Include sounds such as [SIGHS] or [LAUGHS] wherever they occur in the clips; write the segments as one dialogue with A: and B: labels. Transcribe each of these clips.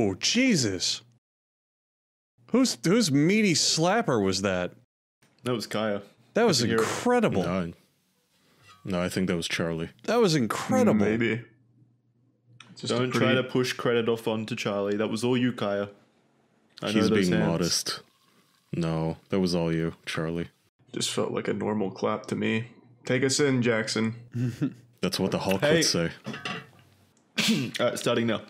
A: Oh, Jesus. Whose whose meaty slapper was that?
B: That was Kaya.
A: That was
B: can hear it.
A: incredible.
C: No, no, I think that was Charlie.
A: That was incredible.
D: Maybe. Just
B: Don't try to push credit off onto Charlie. That was all you, Kaya. I
C: He's being
B: hands.
C: modest. No, that was all you, Charlie.
D: Just felt like a normal clap to me. Take us in, Jackson.
C: That's what the Hulk
B: Hey.
C: would say. [CLEARS THROAT]
B: All right, starting now.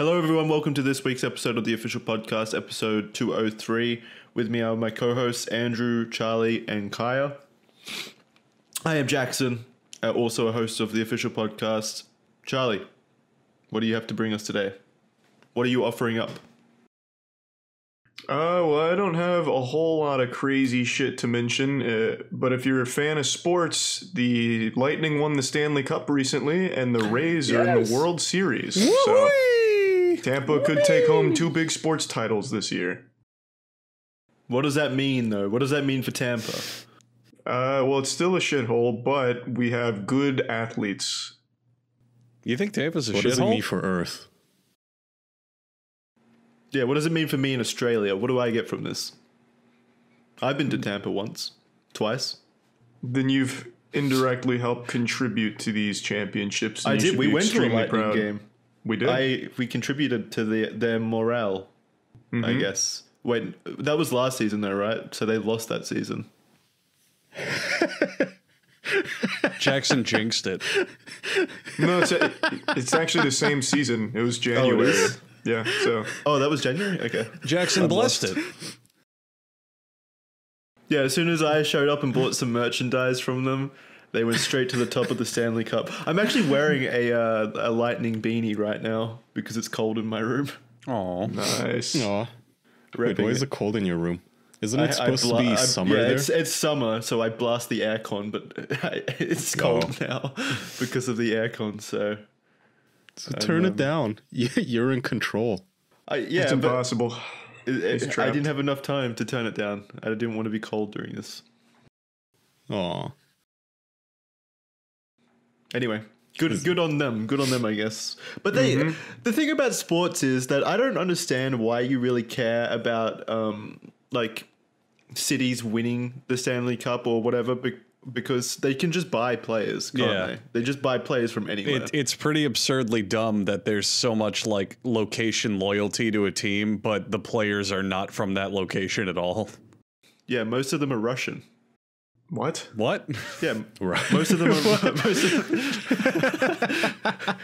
B: Hello, everyone. Welcome to this week's episode of the official podcast, episode 203. With me are my co hosts, Andrew, Charlie, and Kaya. I am Jackson, uh, also a host of the official podcast. Charlie, what do you have to bring us today? What are you offering up?
D: Uh, well, I don't have a whole lot of crazy shit to mention, uh, but if you're a fan of sports, the Lightning won the Stanley Cup recently, and the Rays are in the World Series. So Tampa could take home two big sports titles this year.
B: What does that mean, though? What does that mean for Tampa?
D: Uh, well, it's still a shithole, but we have good athletes.
A: You think Tampa's a shithole?
C: What does it
A: shithole?
C: mean for Earth?
B: Yeah, what does it mean for me in Australia? What do I get from this? I've been to Tampa once, twice.
D: Then you've indirectly helped contribute to these championships.
B: I
D: you
B: did. We
D: be
B: went to a
D: extremely
B: lightning
D: proud.
B: game.
D: We did.
B: I we contributed to the their morale. I
D: Mhm.
B: guess. Wait, that was last season though, right? So they lost that season. [LAUGHS]
A: Jackson jinxed it.
D: No, it's, it's actually the same season. It was January.
B: is?
D: Yeah, so
B: Oh, that was January. Okay.
A: Jackson blessed
B: lost.
A: it.
B: Yeah, as soon as I showed up and bought some merchandise from them, they went straight to the top of the Stanley Cup. I'm actually wearing a uh, a lightning beanie right now because it's cold in my room.
A: Oh,
D: nice.
C: Aw. Wait, why is
B: it.
C: it cold in your room? Isn't it
B: I
C: supposed
B: bla-
C: to be
B: I-
C: summer
B: yeah,
C: there?
B: It's, it's summer, so I blast the aircon, but [LAUGHS] it's cold now because of the aircon. So
C: So turn
B: um,
C: it down. [LAUGHS] You- You're in control.
B: I, yeah,
D: it's impossible.
B: it- it- I didn't have enough time to turn it down. I didn't want to be cold during this.
C: Aw.
B: Anyway, good good on them. Good on them, I guess. But they
D: Mhm.
B: the thing about sports is that I don't understand why you really care about um like cities winning the Stanley Cup or whatever be- because they can just buy players, can't
A: Yeah.
B: they? They just buy players from anywhere.
A: it, it's pretty absurdly dumb that there's so much like location loyalty to a team, but the players are not from that location at all.
B: yeah, most of them are Russian.
D: What?
A: What?
B: Yeah, [LAUGHS]
C: Right.
B: most of them are [LAUGHS] [LAUGHS] most of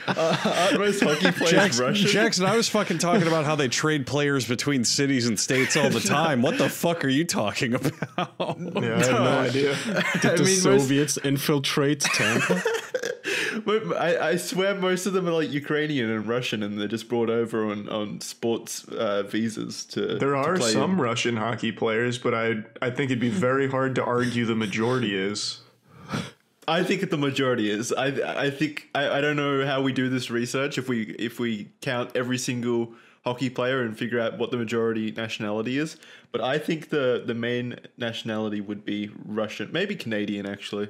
B: uh, aren't most hockey players
A: Jackson,
B: Russian.
A: Jackson, I was fucking talking about how they trade players between cities and states all the time. What the fuck are you talking about?
D: Yeah, I have no idea.
C: Did the
B: mean, most-
C: Soviets infiltrate Tampa?
B: But I, I swear most of them are like Ukrainian and Russian, and they're just brought over on, on sports uh, visas to.
D: There
B: to
D: are
B: play
D: some
B: in.
D: Russian hockey players, but I I think it'd be very hard to argue the majority is.
B: I think the majority is. I I think I, I don't know how we do this research if we if we count every single hockey player and figure out what the majority nationality is. But I think the the main nationality would be Russian, maybe Canadian actually.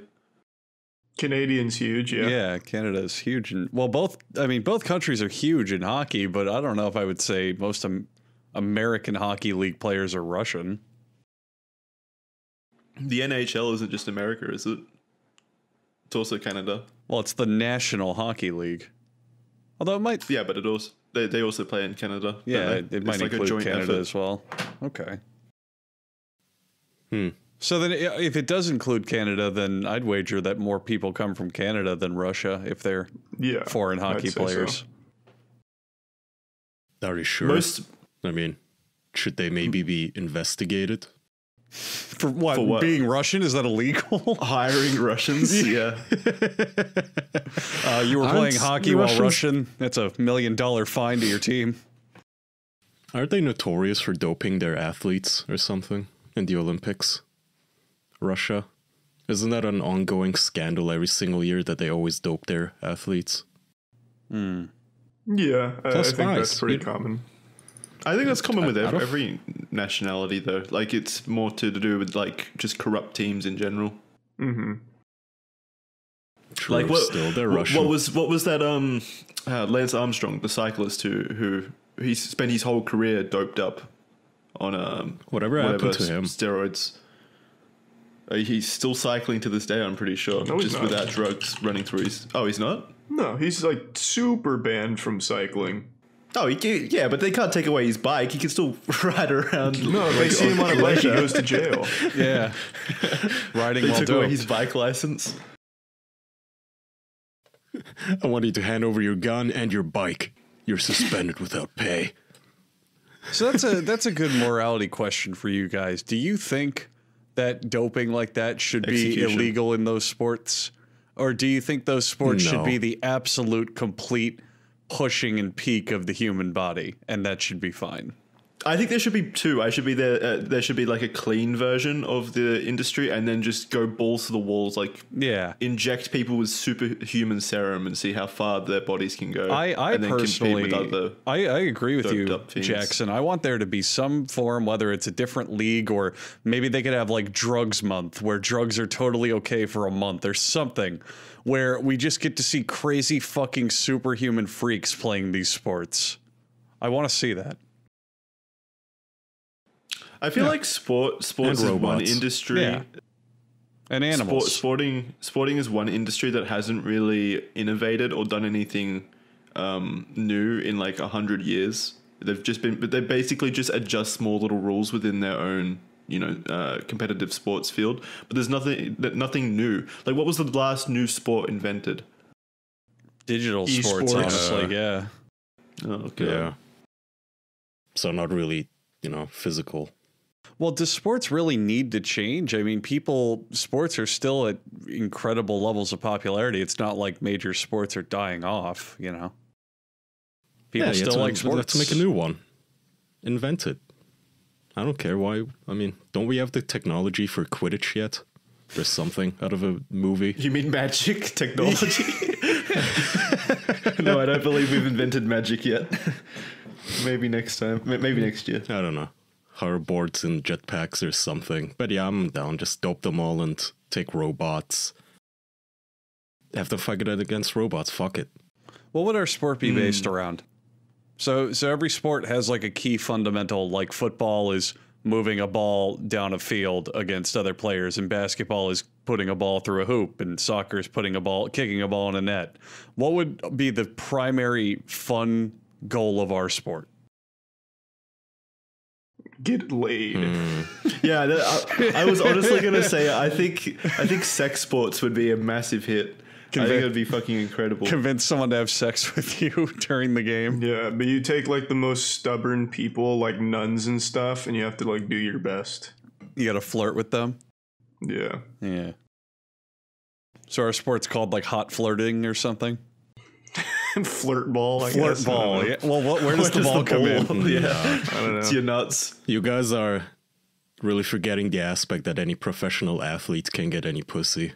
D: Canadians huge, yeah.
A: yeah, Canada's huge. In, well, both, I mean, both countries are huge in hockey, but I don't know if I would say most um, American Hockey League players are Russian.
B: The NHL isn't just America, is it? It's also Canada.
A: Well, it's the National Hockey League. Although it might,
B: Yeah, but it also they, they also play in Canada.
A: yeah,
B: they?
A: it, it
B: It's
A: might
B: like a
A: include
B: joint
A: Canada
B: effort.
A: as well. Okay.
C: Hmm.
A: So then, if it does include Canada, then I'd wager that more people come from Canada than Russia if they're
D: Yeah.
A: foreign hockey
D: I'd so.
A: players.
C: Are you sure?
B: Most
C: I mean, should they maybe be investigated? [LAUGHS]
A: For what?
B: For what?
A: Being Russian is that illegal? [LAUGHS]
B: hiring Russians, yeah. [LAUGHS]
A: Uh, you were
C: Aren't
A: playing hockey while
C: Russians-
A: Russian. That's a million dollar fine to your team.
C: Aren't they notorious for doping their athletes or something in the Olympics? Russia? Isn't that an ongoing scandal every single year that they always dope their athletes?
A: Hmm.
D: Yeah, I, I
C: Plus
D: think that's pretty
C: You-
D: common.
B: I think that's common with
C: I
B: every nationality, though. Like, it's more to do with like just corrupt teams in general.
D: hmm
C: True,
B: Like what?
C: still they're Russian.
B: What was what was that? Um, uh, Lance Armstrong, the cyclist who who he's spent his whole career doped up on um
C: Whatever happened to
B: s-
C: him?
B: steroids. Uh, he's still cycling to this day. I'm pretty sure,
D: No,
B: just without drugs running through his. Oh, he's not.
D: No, he's like super banned from cycling.
B: Oh, he can, yeah, but they can't take away his bike. He can still [LAUGHS] ride around.
D: No, if they see him on a bike, he goes to jail. [LAUGHS]
A: Yeah. [LAUGHS] Riding
B: They
A: while
B: took away his bike license.
C: I want you to hand over your gun and your bike. You're suspended without pay.
A: So that's a that's a good morality question for you guys. Do you think that doping like that should be illegal in those sports? Or do you think those sports should be the absolute complete pushing and peak of the human body and that should be fine?
B: I think there should be two. I should be there. Uh, there should be like a clean version of the industry, and then just go balls to the walls, like
A: Yeah.
B: inject people with superhuman serum and see how far their bodies can go.
A: I, I
B: and then
A: personally. I, I agree with you. Jackson. I want there to be some form, whether it's a different league or maybe they could have like drugs month where drugs are totally okay for a month or something where we just get to see crazy fucking superhuman freaks playing these sports. I want to see that.
B: I feel like sport sports is
C: And
B: one industry.
A: Yeah. And
B: Sport, sporting sporting is one industry that hasn't really innovated or done anything um, new in like a hundred years. They've just been, but they basically just adjust small little rules within their own, you know, uh, competitive sports field. But there's nothing, that nothing new. Like, what was the last new sport invented?
A: Digital sports,
D: Esports.
A: honestly, yeah.
B: Oh, okay.
C: Yeah. So not really, you know, physical.
A: Well, does sports really need to change? I mean, people, sports are still at incredible levels of popularity. It's not like major sports are dying off, you know? People
C: Yeah,
A: still
C: let's-
A: like sports.
C: Let's make a new one. Invent it. I don't care why. I mean, don't we have the technology for Quidditch yet? There's something out of a movie.
B: You mean magic [LAUGHS] technology? no, I don't believe we've invented magic yet. [LAUGHS] maybe next time. Maybe next year.
C: I don't know. Hoverboards and jetpacks or something. But yeah, I'm down. Just dope them all and take robots. Have them fight it against robots. Fuck it.
A: What would our sport be hmm. based around? So, so every sport has like a key fundamental. Like football is moving a ball down a field against other players, and basketball is putting a ball through a hoop, and soccer is putting a ball, kicking a ball in a net. What would be the primary fun goal of our sport?
D: Get laid. Hmm.
B: Yeah, that, I, I was honestly gonna say [LAUGHS] I think I think sex sports would be a massive hit. I think it would be fucking incredible.
A: Convince someone to have sex [LAUGHS] with you during the game.
D: Yeah, but you take like the most stubborn people, like nuns and stuff, and you have to like do your best.
A: You got to flirt with them.
D: Yeah.
A: Yeah. So our sport's called like hot flirting or something. [LAUGHS]
D: Flirt ball. I
A: Flirt
D: guess.
A: Ball. Yeah. Well, what, where [LAUGHS] does
B: Where
A: the
B: does
A: ball come in? [LAUGHS]
B: yeah,
D: I don't
B: it's
D: know.
B: your nuts.
C: You guys are really forgetting the aspect that any professional athlete can get any pussy.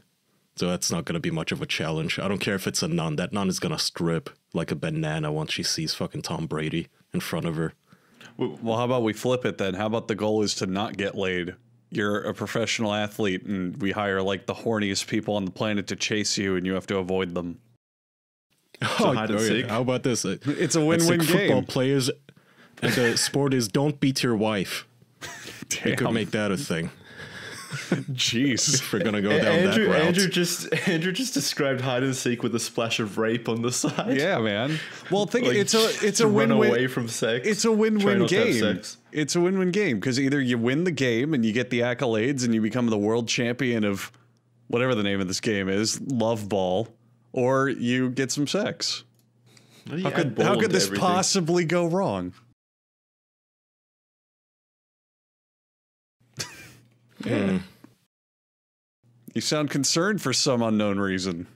C: So that's not going to be much of a challenge. I don't care if it's a nun. That nun is going to strip like a banana once she sees fucking Tom Brady in front of her.
A: Well, how about we flip it then? How about the goal is to not get laid? You're a professional athlete, and we hire like the horniest people on the planet to chase you, and you have to avoid them.
C: Oh,
B: hide and oh,
C: okay.
B: seek?
C: How about this?
A: It's a
C: Let's
A: win-win
C: take football
A: game.
C: players, and the [LAUGHS] sport is don't beat your wife. You could make that a thing.
A: Jeez.
C: If we're gonna go down
B: Andrew,
C: that route.
B: Andrew just Andrew just described hide and seek with a splash of rape on the side.
A: Yeah, man. Well, think
B: Like,
A: it's a it's
B: to
A: a
B: run
A: win-win.
B: away from sex.
A: It's a win-win
B: not to have
A: game. It's a win-win game because either you win the game and you get the accolades and you become the world champion of whatever the name of this game is, love ball, or you get some sex.
B: How,
A: How could how could this
B: everything?
A: possibly go wrong? [LAUGHS]
C: Hmm.
A: You sound concerned for some unknown reason.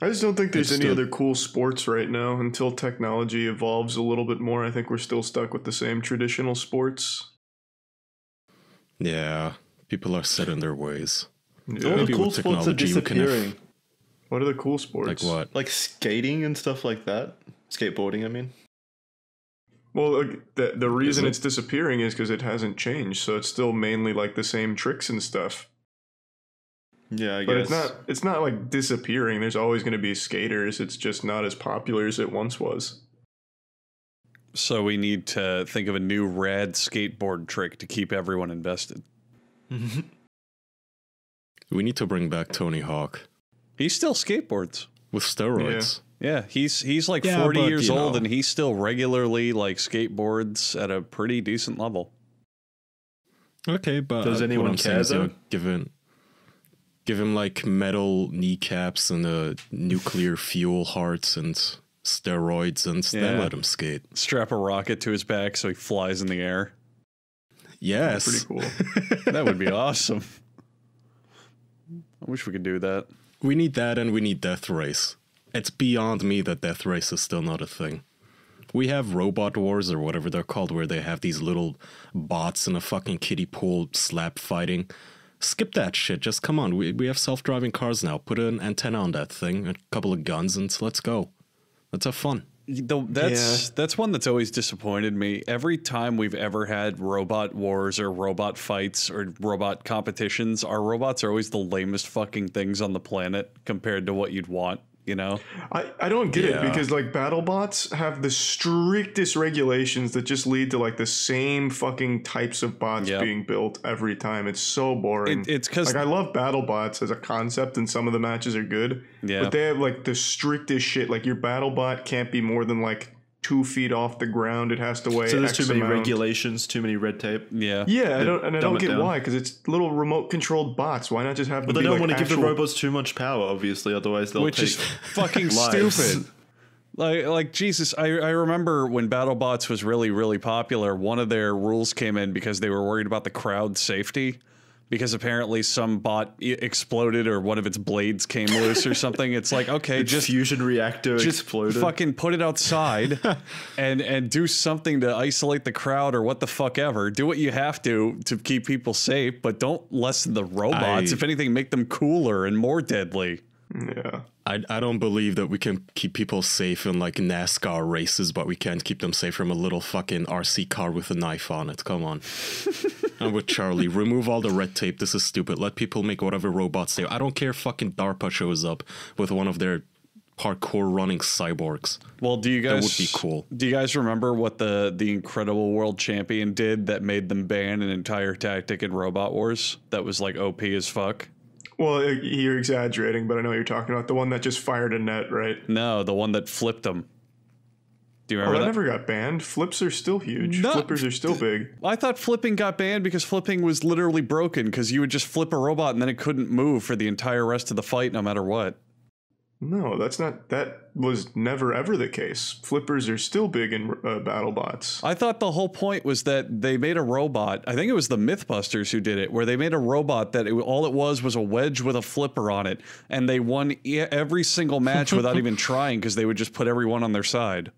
D: I just don't think there's
C: It's
D: any other cool sports right now until technology evolves a little bit more. I think we're still stuck with the same traditional sports.
C: Yeah, people are set in their ways.
B: All the cool
C: with
B: sports are
C: technology have-
B: disappearing.
D: What are the cool sports?
C: Like what?
B: Like skating and stuff like that. Skateboarding, I mean.
D: Well, uh, the the reason
C: it?
D: it's disappearing is because it hasn't changed. So it's still mainly like the same tricks and stuff.
B: Yeah, I
D: But
B: guess.
D: it's not it's not like disappearing. There's always going to be skaters. It's just not as popular as it once was.
A: So we need to think of a new rad skateboard trick to keep everyone invested. [LAUGHS]
C: We need to bring back Tony Hawk
A: He still skateboards.
C: with steroids.
A: Yeah, he's he's like
C: Yeah,
A: 40
C: but,
A: years old
C: know.
A: and he still regularly like skateboards at a pretty decent level.
C: Okay, but
B: Does
C: uh,
B: anyone
C: what I'm
B: care,
C: is, you know,
B: though?
C: give him, give him like metal kneecaps and uh, nuclear fuel hearts and steroids, and then let him skate.
A: Strap a rocket to his back so he flies in the air.
C: Yes,
D: Pretty cool. [LAUGHS]
A: That would be awesome. I wish we could do that.
C: We need that, and we need Death Race. It's beyond me that Death Race is still not a thing. We have Robot Wars or whatever they're called, where they have these little bots in a fucking kiddie pool slap fighting. Skip that shit. Just come on. We we have self driving cars now. Put an antenna on that thing, a couple of guns, and let's go. Let's have fun.
A: The, that's that's one that's always disappointed me. Every time we've ever had robot wars or robot fights or robot competitions, our robots are always the lamest fucking things on the planet compared to what you'd want. You know,
D: I, I don't get
C: Yeah.
D: it because like battle bots have the strictest regulations that just lead to like the same fucking types of bots
A: Yep.
D: being built every time. It's so boring.
A: It- because
D: like I love battle bots as a concept and some of the matches are good.
A: Yeah.
D: But they have like the strictest shit. Like your battle bot can't be more than like two feet off the ground. It has to weigh.
B: so there's
D: X
B: too many
D: amount.
B: regulations, too many red tape.
A: yeah,
D: Yeah, I don't, and I don't get
B: down.
D: why because it's little remote controlled bots. Why not just have them
B: But they
D: be
B: don't
D: like
B: want to give the robots too much power, obviously. Otherwise, they'll
A: which
B: take
A: is [LAUGHS] fucking [LAUGHS] stupid. Like, like Jesus, I, I remember when BattleBots was really, really popular. One of their rules came in because they were worried about the crowd safety, because apparently some bot exploded or one of its blades came loose or something. It's like, okay,
B: Its
A: just
B: fusion reactor
A: just
B: exploded.
A: fucking put it outside [LAUGHS] and and do something to isolate the crowd or what the fuck ever. Do what you have to to keep people safe, but don't lessen the robots.
C: I-
A: if anything, make them cooler and more deadly.
D: Yeah.
C: I, I don't believe that we can keep people safe in like NASCAR races, but we can't keep them safe from a little fucking RC car with a knife on it. Come on. [LAUGHS] I'm with Charlie. Remove all the red tape. This is stupid. Let people make whatever robots they. I don't care. if Fucking DARPA shows up with one of their parkour running cyborgs.
A: Well, do you guys That
C: would be cool.
A: Do you guys remember what the the incredible world champion did that made them ban an entire tactic in Robot Wars that was like OP as fuck?
D: Well, you're exaggerating, but I know what you're talking about. The one that just fired a net, right?
A: No, the one that flipped them. Do you
D: Oh,
A: remember
D: that
A: that?
D: never got banned. Flips are still huge.
A: No.
D: Flippers are still big.
A: I thought flipping got banned because flipping was literally broken because you would just flip a robot and then it couldn't move for the entire rest of the fight no matter what.
D: No, that's not. That was never ever the case. Flippers are still big in uh, battle bots.
A: I thought the whole point was that they made a robot. I think it was the Mythbusters who did it, where they made a robot that it, all it was was a wedge with a flipper on it, and they won e- every single match without [LAUGHS] even trying because they would just put everyone on their side.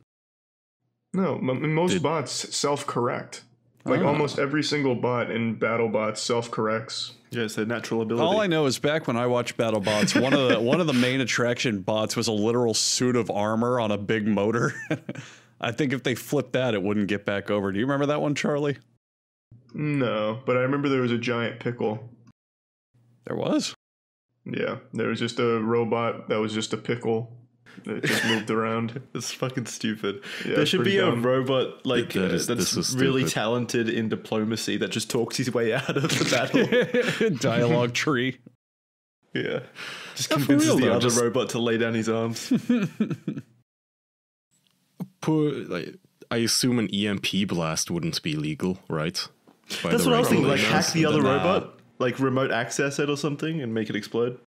D: No, m- most
C: Did-
D: bots self correct. Like
A: Ah.
D: almost every single bot in battle bots self corrects.
B: Yeah, it's their natural ability.
A: All I know is back when I watched BattleBots, one of the [LAUGHS] one of the main attraction bots was a literal suit of armor on a big motor. [LAUGHS] I think if they flipped that, it wouldn't get back over. Do you remember that one, Charlie?
D: No, but I remember there was a giant pickle.
A: There was.
D: Yeah, there was just a robot that was just a pickle that just moved around. [LAUGHS]
B: It's fucking stupid.
D: Yeah,
B: there should
D: pretty
B: be a robot like
C: That
B: uh, that's
C: this
B: really
C: stupid.
B: talented in diplomacy that just talks his way out of the battle. [LAUGHS]
A: Dialogue tree.
B: yeah, just
C: Yeah,
B: convinces
C: real,
B: the
C: though,
B: other
C: just-
B: robot to lay down his arms. [LAUGHS]
C: Put, like, I assume an EMP blast wouldn't be legal, right? By
B: That's
C: the
B: what I was thinking. Like hack the other
C: Then, uh,
B: robot, like remote access it or something, and make it explode.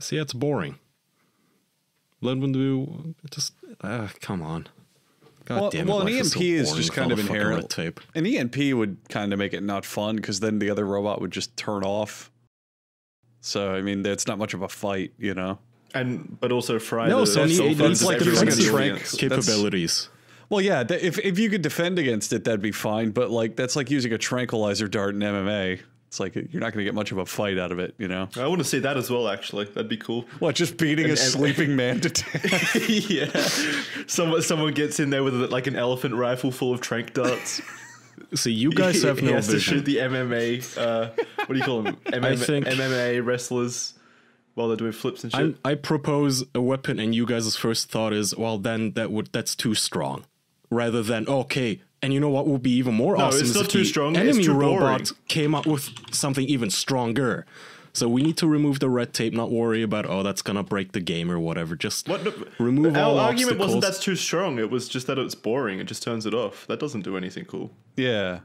C: See, it's boring. Let them do just ah, come on. God
A: Well-
C: damn it!
A: well, an
C: life is so
A: EMP is just kind of inherent-
C: red tape.
A: An EMP would kind of make it not fun because then the other robot would just turn off. So I mean, it's not much of a fight, you know.
B: And but also fry
C: No,
B: the
C: so
B: cell
C: it's
A: like
B: of
A: using a
B: the
A: trank-
B: audience.
A: That's-
C: Capabilities.
A: Well, yeah, th- if if you could defend against it, that'd be fine. But like, that's like using a tranquilizer dart in MMA. It's like you're not going to get much of a fight out of it, you know.
B: I want to see that as well. Actually, that'd be cool.
A: What, just beating a
B: and-
A: sleeping [LAUGHS] man to death? [LAUGHS]
B: yeah, someone someone gets in there with like an elephant rifle full of trank darts. [LAUGHS]
C: So you guys have
B: he
C: no
B: has to shoot the MMA. Uh, what do you call them? MMA,
C: think-
B: MMA wrestlers while they're doing flips and shit.
C: I, I propose a weapon, and you guys' first thought is, well, then that would that's too strong. Rather than okay, and you know what would be even more
B: No,
C: awesome?
B: it's
C: is
B: not
C: if
B: too
C: the
B: strong, it's
C: Enemy
B: too boring.
C: robot came up with something even stronger. So we need to remove the red tape. Not worry about oh that's gonna break the game or whatever. Just
B: What? No,
C: remove
B: our
C: all
B: argument wasn't that's too strong. It was just that it's boring. It just turns it off. That doesn't do anything cool.
A: Yeah.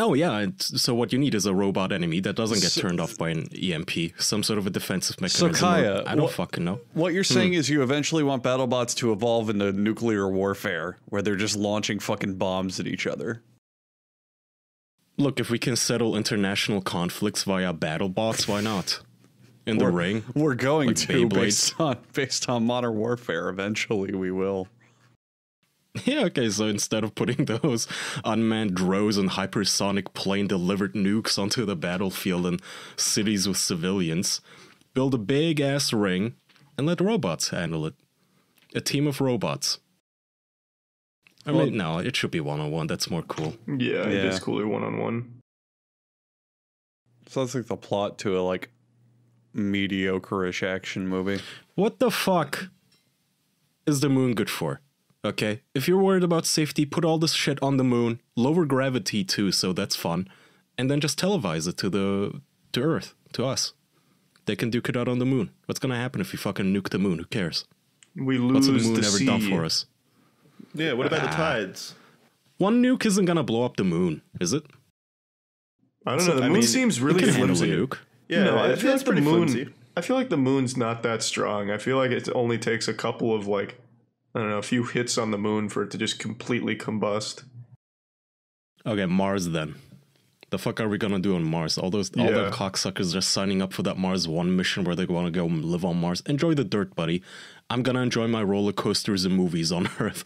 C: No, yeah. So what you need is a robot enemy that doesn't get
A: So-
C: turned off by an EMP, some sort of a defensive mechanism. or-
A: Kaya,
C: I don't
A: what-
C: fucking know.
A: What you're hmm. saying is you eventually want BattleBots to evolve into nuclear warfare, where they're just launching fucking bombs at each other.
C: Look, if we can settle international conflicts via BattleBots, why not? In the
A: We're-
C: ring.
A: We're going
C: Like
A: to
C: Beyblades.
A: based on based on modern warfare. Eventually, we will. [LAUGHS]
C: Yeah, okay, so instead of putting [LAUGHS] those unmanned drones and hypersonic plane delivered nukes onto the battlefield and cities with civilians, build a big ass ring and let robots handle it. A team of robots. I
A: Well-
C: mean, no, it should be one on one. That's more cool.
D: Yeah, it is cooler one on one.
A: Sounds like the plot to a like mediocre-ish action movie.
C: What the fuck is the moon good for? Okay, if you're worried about safety, put all this shit on the moon, lower gravity too, so that's fun, and then just televise it to the to Earth, to us. They can duke it out on the moon. What's gonna happen if you fucking nuke the moon? Who cares?
D: We lose What's
C: the moon
D: the
C: ever
D: sea.
C: done for us?
B: Yeah. What about the
C: Ah.
B: tides?
C: One nuke isn't gonna blow up the moon, is it?
D: I don't know. The
B: I
D: moon
B: mean,
D: seems really
C: can handle a
D: flimsy.
C: nuke.
B: Yeah,
D: no, I
B: it
D: feel
B: feels
D: like the
B: pretty
D: moon.
B: flimsy.
D: I feel like the moon's not that strong. I feel like it only takes a couple of like, I don't know, a few hits on the moon for it to just completely combust.
C: Okay, Mars then. The fuck are we gonna do on Mars? All those all the
D: Yeah.
C: cocksuckers just signing up for that Mars One mission where they want to go live on Mars. Enjoy the dirt, buddy. I'm gonna enjoy my roller coasters and movies on [LAUGHS] Earth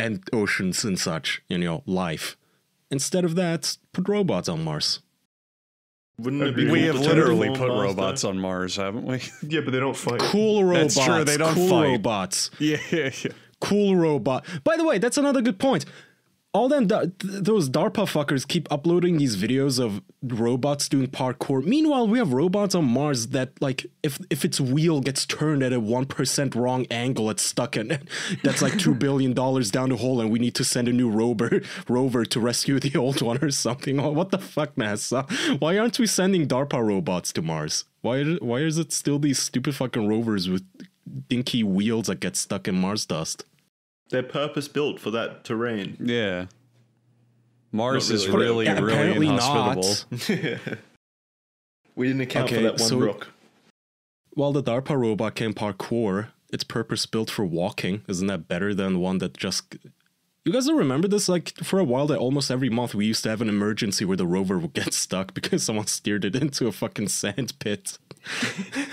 C: and oceans and such. You know, life. Instead of that, put robots on Mars.
B: Wouldn't it be
D: We
A: We have literally put
B: Mars,
A: robots
B: though?
A: on Mars, haven't we? [LAUGHS]
D: Yeah, but they don't fight.
C: Cool robots.
A: That's true, they don't
C: cool
A: fight.
C: robots. [LAUGHS]
A: yeah, yeah, yeah.
C: cool robot. By the way, that's another good point. All them th- those DARPA fuckers keep uploading these videos of robots doing parkour. Meanwhile, we have robots on Mars that, like, if if its wheel gets turned at a one percent wrong angle, it's stuck in it. That's like two [LAUGHS] billion dollars down the hole, and we need to send a new rover rover to rescue the old one or something. Oh, what the fuck, NASA? Why aren't we sending DARPA robots to Mars? Why why is it still these stupid fucking rovers with dinky wheels that get stuck in Mars dust?
B: They're purpose built for that terrain.
A: Yeah. Mars
B: Not
A: is
B: really.
A: really,
C: Yeah,
A: really
C: apparently
A: inhospitable.
C: not. [LAUGHS]
B: we didn't account for that one
C: so-
B: rock.
C: While the DARPA robot can parkour, it's purpose built for walking. Isn't that better than one that just. You guys don't remember this? Like, for a while, that almost every month we used to have an emergency where the rover would get [LAUGHS] stuck because someone steered it into a fucking sand pit. [LAUGHS]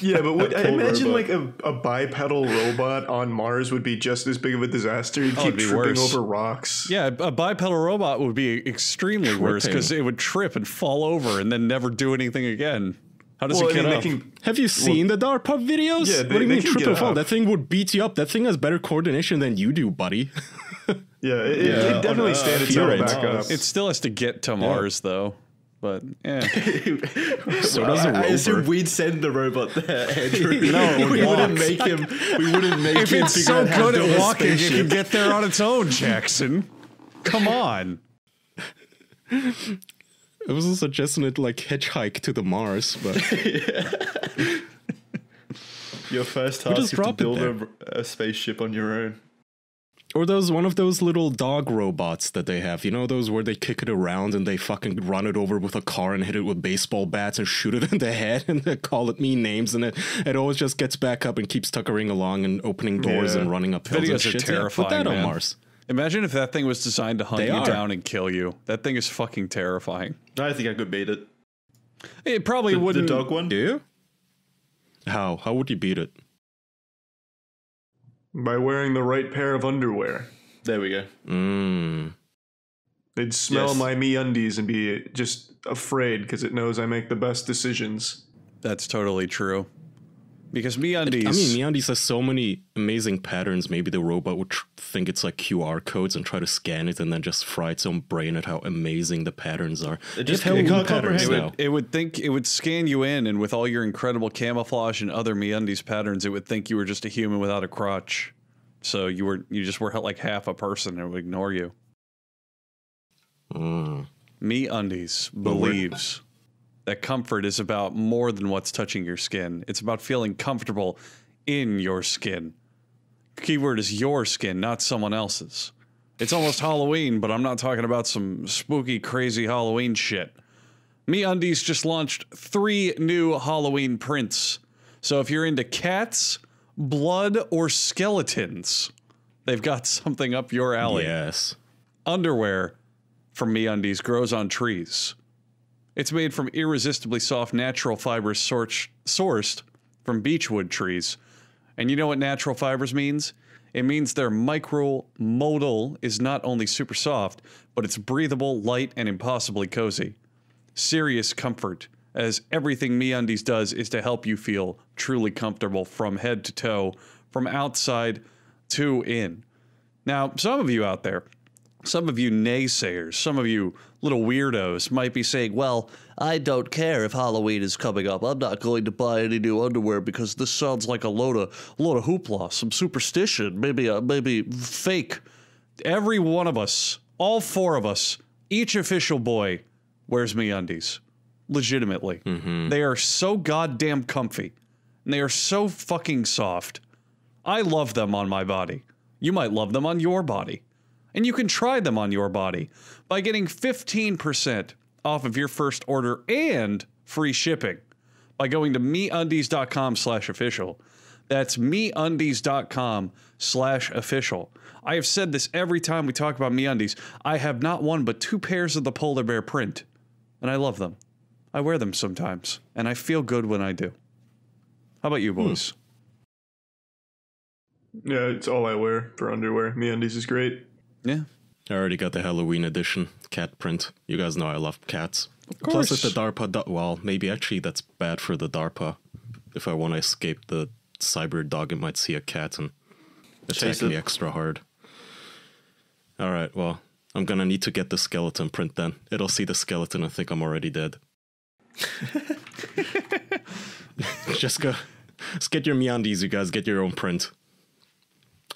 D: Yeah, but what, I imagine
B: robot.
D: like a, a bipedal robot on Mars would be just as big of a disaster. You'd
A: Oh,
D: keep tripping
A: worse.
D: over rocks.
A: Yeah, a bipedal robot would be extremely worse because it would trip and fall over and then never do anything again. How does
D: Well,
A: it
D: I
A: get
D: mean,
A: up?
D: can.
C: Have you seen the DARPA videos?
D: Yeah,
C: what
D: they-
C: do you
D: they
C: mean trip
D: get
C: and fall?
D: up.
C: That thing would beat you up. That thing has better coordination than you do, buddy.
D: Yeah, it,
B: Yeah,
D: it
B: on
D: definitely oh,
B: Earth,
D: stand
C: feel
D: itself
C: it.
D: back up.
A: It still has to get to Mars though. But yeah, [LAUGHS]
C: So does a
B: I, I assume we'd send the robot there, [LAUGHS] Andrew.
A: No, it [LAUGHS] would
B: we wouldn't make him. We wouldn't make
A: if
B: him
A: it's so good at walking, it can get there on its own, Jackson. Come on.
C: It was a suggestion to like hitchhike to the Mars, but
B: Your first task is to build a, a spaceship on your own.
C: Or those one of those little dog robots that they have. You know those where they kick it around and they fucking run it over with a car and hit it with baseball bats and shoot it [LAUGHS] in the head and they call it mean names and it, it always just gets back up and keeps tuckering along and opening doors
D: Yeah.
C: and running up hills and
A: Videos are
C: shit. Yeah,
A: terrifying.
C: put that
A: man.
C: on Mars.
A: Imagine if that thing was designed to hunt
C: They
A: you
C: are.
A: down and kill you. That thing is fucking terrifying.
B: I think I could beat it.
A: It probably
B: The, the
A: wouldn't.
B: The dog one.
C: Do you? How? How would you beat it?
D: By wearing the right pair of underwear.
B: There we go.
C: Mmm.
D: They'd smell
B: Yes.
D: my MeUndies and be just afraid because it knows I make the best decisions.
A: That's totally true. Because MeUndies.
C: I mean, MeUndies has so many amazing patterns. Maybe the robot would tr- think it's like QR codes and try to scan it, and then just fry its own brain at how amazing the patterns are.
B: It just-
C: have
B: it
C: patterns
B: comprehend
C: now.
A: It would think it would scan you in, and with all your incredible camouflage and other MeUndies patterns, it would think you were just a human without a crotch. So you were you just were like half a person and it would ignore you.
C: Mm.
A: MeUndies
C: we're-
A: believes that comfort is about more than what's touching your skin. It's about feeling comfortable in your skin. Keyword is your skin, not someone else's. It's almost Halloween, but I'm not talking about some spooky, crazy Halloween shit. MeUndies just launched three new Halloween prints. So if you're into cats, blood, or skeletons, they've got [LAUGHS] something up your alley
C: Yes.
A: underwear from MeUndies grows on trees. It's made from irresistibly soft natural fibers sourced, from beechwood trees. And you know what natural fibers means? It means their micromodal is not only super soft, but it's breathable, light, and impossibly cozy. Serious comfort, as everything MeUndies does is to help you feel truly comfortable from head to toe, from outside to in. Now, some of you out there, some of you naysayers, some of you little weirdos might be saying, well, I don't care if Halloween is coming up. I'm not going to buy any new underwear because this sounds like a load of a load of hoopla, some superstition, maybe uh, maybe fake. Every one of us, all four of us, each official boy wears MeUndies. Legitimately. They are so goddamn comfy. And they are so fucking soft. I love them on my body. You might love them on your body. And you can try them on your body by getting 15% off of your first order and free shipping by going to meundies.com slash official. That's meundies.com slash official. I have said this every time we talk about MeUndies. I have not one but two pairs of the polar bear print, and I love them. I wear them sometimes, and I feel good when I do. How about you, hmm. boys?
D: Yeah, it's all I wear for underwear. MeUndies is great.
A: Yeah.
C: I already got the Halloween edition cat print. You guys know I love cats.
A: Of
C: Plus,
A: course.
C: if the DARPA, do- well, maybe actually that's bad for the DARPA. If I want to escape the cyber dog, it might see a cat and attack me extra hard. All right, well, I'm gonna need to get the skeleton print then. It'll see the skeleton and think I'm already dead. [LAUGHS] [LAUGHS] just go, just get your MeUndies, you guys. Get your own print.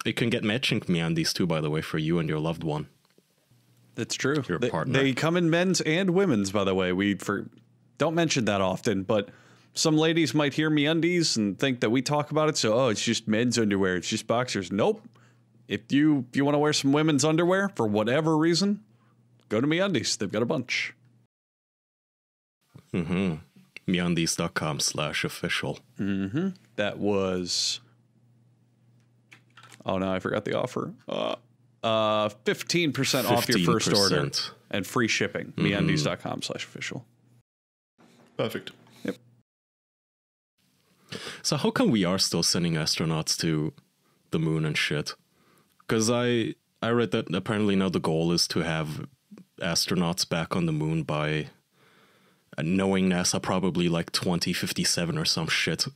C: You can get matching MeUndies too, by the way, for you and your loved one.
A: That's true.
C: Your
A: they,
C: partner.
A: they come in men's and women's, by the way. We for don't mention that often, but some ladies might hear MeUndies and think that we talk about it. So, oh, it's just men's underwear. It's just boxers. Nope. If you if you want to wear some women's underwear for whatever reason, go to MeUndies. They've got a bunch.
C: Mm-hmm. MeUndies.com slash official.
A: Mm-hmm. That was. Oh no, I forgot the offer. Uh, uh, fifteen percent off your first order and free shipping. MeUndies.com slash official.
B: Perfect. Yep.
C: So how come we are still sending astronauts to the moon and shit? Because I I read that apparently now the goal is to have astronauts back on the moon by uh, knowing NASA probably like 2057 or some shit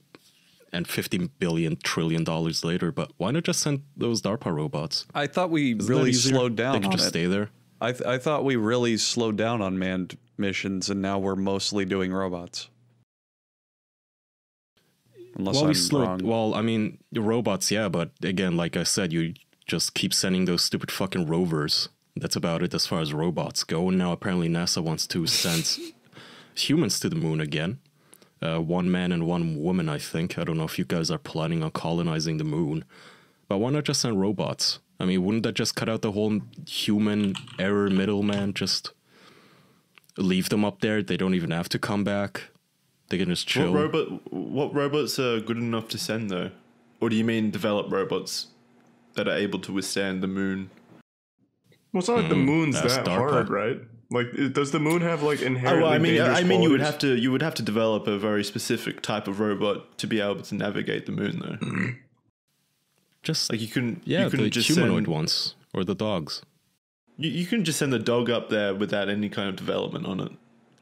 C: and 50 billion trillion dollars later. But why not just send those DARPA robots?
A: I thought we
C: Isn't
A: really slowed down
C: They
A: on
C: just
A: it.
C: stay there.
A: I, th- I thought we really slowed down on manned missions, and now we're mostly doing robots. Unless
C: well,
A: I'm
C: we slowed.
A: wrong.
C: Well, I mean, robots, yeah, but again, like I said, you just keep sending those stupid fucking rovers. That's about it as far as robots go. And now apparently NASA wants to send [LAUGHS] humans to the moon again. Uh, one man and one woman, I think. I don't know if you guys are planning on colonizing the moon, but why not just send robots? I mean, wouldn't that just cut out the whole human error middleman? Just leave them up there. They don't even have to come back. They can just chill.
B: What robot? What robots are good enough to send though? Or do you mean develop robots that are able to withstand the moon?
D: Well, it's not like the moon's that
C: DARPA.
D: hard, right? Like, does the moon have like
B: Oh,
D: inherently
B: well, I mean,
D: dangerous
B: I mean, you would have to you would have to develop a very specific type of robot to be able to navigate the moon, though.
C: just
B: Like you couldn't,
C: Yeah,
B: you couldn't
C: the
B: just
C: humanoid
B: send,
C: ones or the dogs.
B: You, you couldn't just send the dog up there without any kind of development on it.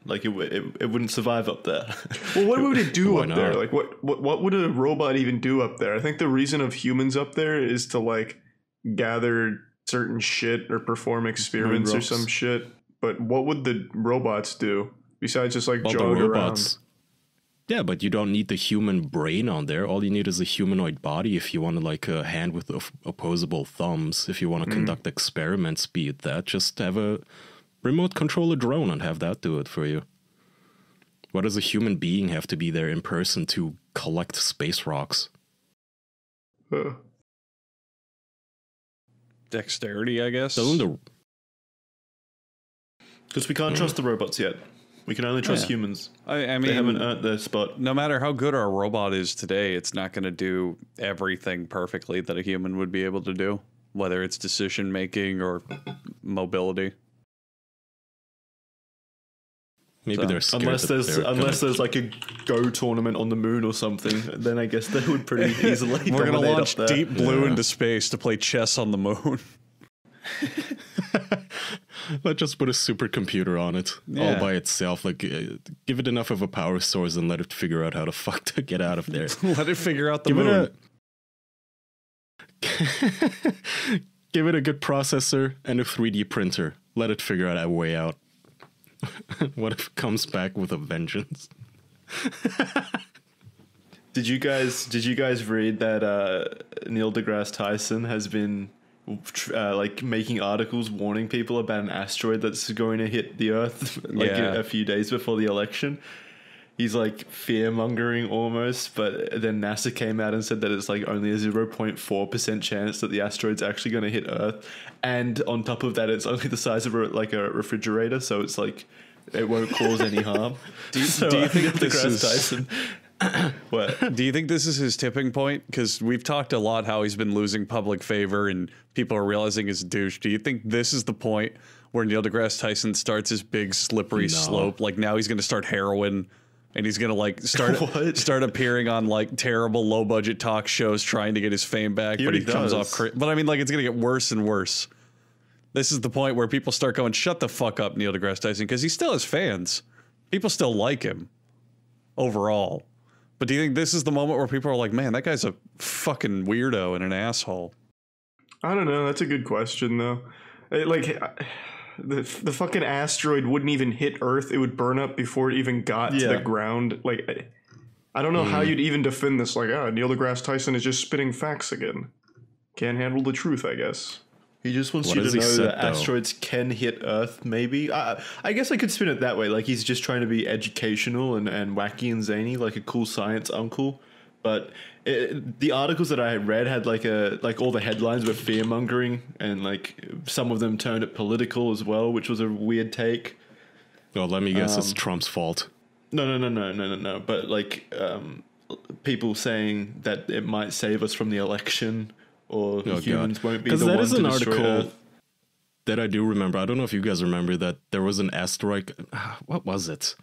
B: Like it, it, it wouldn't survive up there.
D: Well, what would it do [LAUGHS]
C: Why
D: up there? Like, what, what what would a robot even do up there? I think the reason of humans up there is to like gather certain shit or perform experiments or some shit. But what would the robots do besides just like
C: Well, the
D: jog
C: robots. Yeah, but you don't need the human brain on there. All you need is a humanoid body if you want to, like, a hand with op- opposable thumbs. If you want to conduct experiments, be it that, just have a remote control a drone and have that do it for you. What does a human being have to be there in person to collect space rocks?
D: around? Uh,
A: Dexterity, I guess.
C: Doesn't the
B: Because we can't mm. trust the robots yet. We can only trust
A: Yeah.
B: humans.
A: I, I
B: They haven't earned their spot.
A: no matter how good our robot is today, it's not going to do everything perfectly that a human would be able to do, whether it's decision making or mobility.
C: maybe
A: So,
C: they're scared
B: Unless
C: that
B: there's
C: they're gonna-
B: unless there's like a go tournament on the moon or something, then I guess they would pretty [LAUGHS] easily.
A: We're going to
B: dominate
A: launch
B: up there.
A: Deep Blue
C: Yeah.
A: into space to play chess on the moon. [LAUGHS] [LAUGHS]
C: Let's just put a supercomputer on it
A: Yeah.
C: all by itself. Like, uh, give it enough of a power source and let it figure out how to fuck to get out of there. [LAUGHS]
A: Let it figure out the
C: give
A: moon.
C: it a [LAUGHS] give it a good processor and a 3D printer. Let it figure out a way out. [LAUGHS] what if it comes back with a vengeance?
B: Did you guys did you guys read that uh, Neil deGrasse Tyson has been tr- uh, like making articles warning people about an asteroid that's going to hit the Earth [LAUGHS] like
A: Yeah.
B: a, a few days before the election? He's like fear mongering almost, but then NASA came out and said that it's like only a zero point four percent chance that the asteroid's actually going to hit Earth, and on top of that, it's only the size of a, like a refrigerator, so it's like it won't cause any harm. [LAUGHS] do
A: you-
B: so,
A: do you think this is-
B: Tyson? [COUGHS] what?
A: Do you think this is his tipping point? Because we've talked a lot how he's been losing public favor and people are realizing he's a douche. Do you think this is the point where Neil deGrasse Tyson starts his big slippery
C: No.
A: slope? Like now he's going to start heroin and he's going to like start [LAUGHS] start appearing on like terrible low budget talk shows trying to get his fame back,
B: He
A: but he
B: already
A: comes off. Cra- but I mean, like it's going to get worse and worse. This is the point where people start going, "Shut the fuck up, Neil deGrasse Tyson," because he still has fans. People still like him overall. But do you think this is the moment where people are like, man, that guy's a fucking weirdo and an asshole?
D: I don't know. That's a good question, though. Uh, Like, uh, the the fucking asteroid wouldn't even hit Earth; it would burn up before it even got to the ground. Like, I- I don't know how you'd even defend this. Like, ah, Neil deGrasse Tyson is just spitting facts again. Can't handle the truth, I guess.
B: He just wants
C: What
B: you to know
C: said,
B: that
C: though?
B: asteroids can hit Earth, maybe. I, I guess I could spin it that way. Like, he's just trying to be educational and, and wacky and zany, like a cool science uncle. But it, the articles that I had read had like a like all the headlines were fear mongering, and like some of them turned it political as well, which was a weird take.
C: Well, let me guess, it's
B: Um,
C: Trump's fault.
B: No, no, no, no, no, no, no. But like um, people saying that it might save us from the election, or
C: Oh,
B: humans
C: God.
B: won't be
C: Because
B: the
C: that
B: ones
C: is
B: to
C: an
B: destroy
C: article
B: Earth.
C: that I do remember. I don't know if you guys remember that there was an asteroid. [SIGHS] What was it?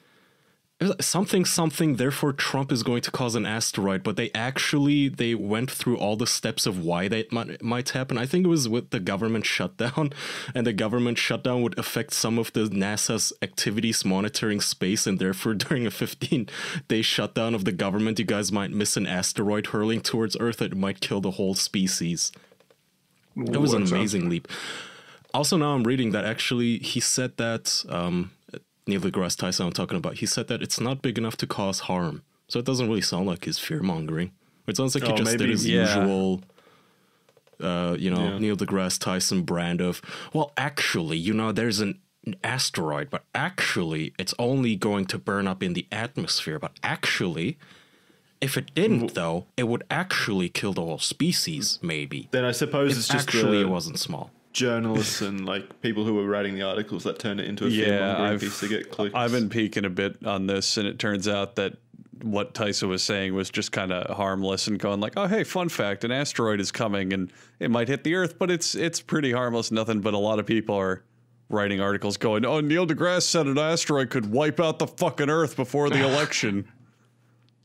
C: Something something. Therefore, Trump is going to cause an asteroid. But they actually they went through all the steps of why that might, might happen. I think it was with the government shutdown, [LAUGHS] and the government shutdown would affect some of the NASA's activities monitoring space, and therefore, [LAUGHS] during a 15 day shutdown of the government, you guys might miss an asteroid hurling towards Earth that might kill the whole species. It was an amazing leap. Also, now I'm reading that actually he said that um, Neil deGrasse Tyson I'm talking about. He said that it's not big enough to cause harm, so it doesn't really sound like his fear mongering. It sounds like he
B: Oh,
C: just
B: maybe-
C: did his
A: yeah.
C: usual, uh, you know,
B: Yeah.
C: Neil deGrasse Tyson brand of. Well, actually, you know, there's an asteroid, but actually, it's only going to burn up in the atmosphere. But actually. If it didn't, though, it would actually kill the whole species, maybe.
B: Then I suppose
C: If
B: it's just
C: actually
B: the
C: it wasn't small.
B: Journalists and like people who were writing the articles that turned it into a
A: Yeah, I've,
B: piece to get clicks.
A: I've been peeking a bit on this, and it turns out that what Tyson was saying was just kind of harmless and going like, "Oh, hey, fun fact: an asteroid is coming, and it might hit the Earth, but it's it's pretty harmless, nothing." But a lot of people are writing articles going, "Oh, Neil deGrasse said an asteroid could wipe out the fucking Earth before the [LAUGHS] election."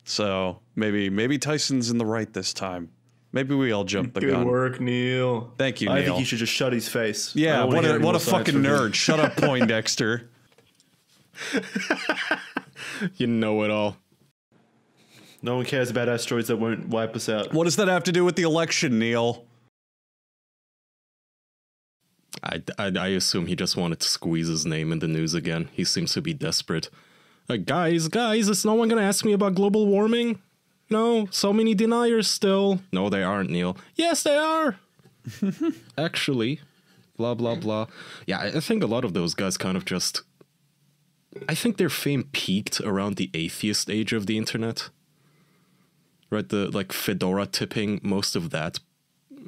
A: so maybe maybe Tyson's in the right this time. Maybe we all jump the
D: Good
A: gun.
D: work, Neil.
A: Thank you,
B: I
A: Neil.
B: think he should just shut his face. I
A: yeah,
B: don't wanna
A: what
B: hear
A: a
B: any
A: what
B: more
A: a
B: science
A: fucking
B: from him.
A: nerd. Shut up, [LAUGHS] Poindexter. [LAUGHS]
C: You know it all.
B: No one cares about asteroids that won't wipe us out.
A: What does that have to do with the election, Neil?
C: I, I, I assume he just wanted to squeeze his name in the news again. He seems to be desperate. Like, guys, guys, is no one gonna ask me about global warming? No, so many deniers still. No, they aren't, Neil. Yes, they are. [LAUGHS] Actually, blah blah blah. Yeah, I think a lot of those guys kind of just. I think their fame peaked around the atheist age of the internet. Right, the like fedora tipping, most of that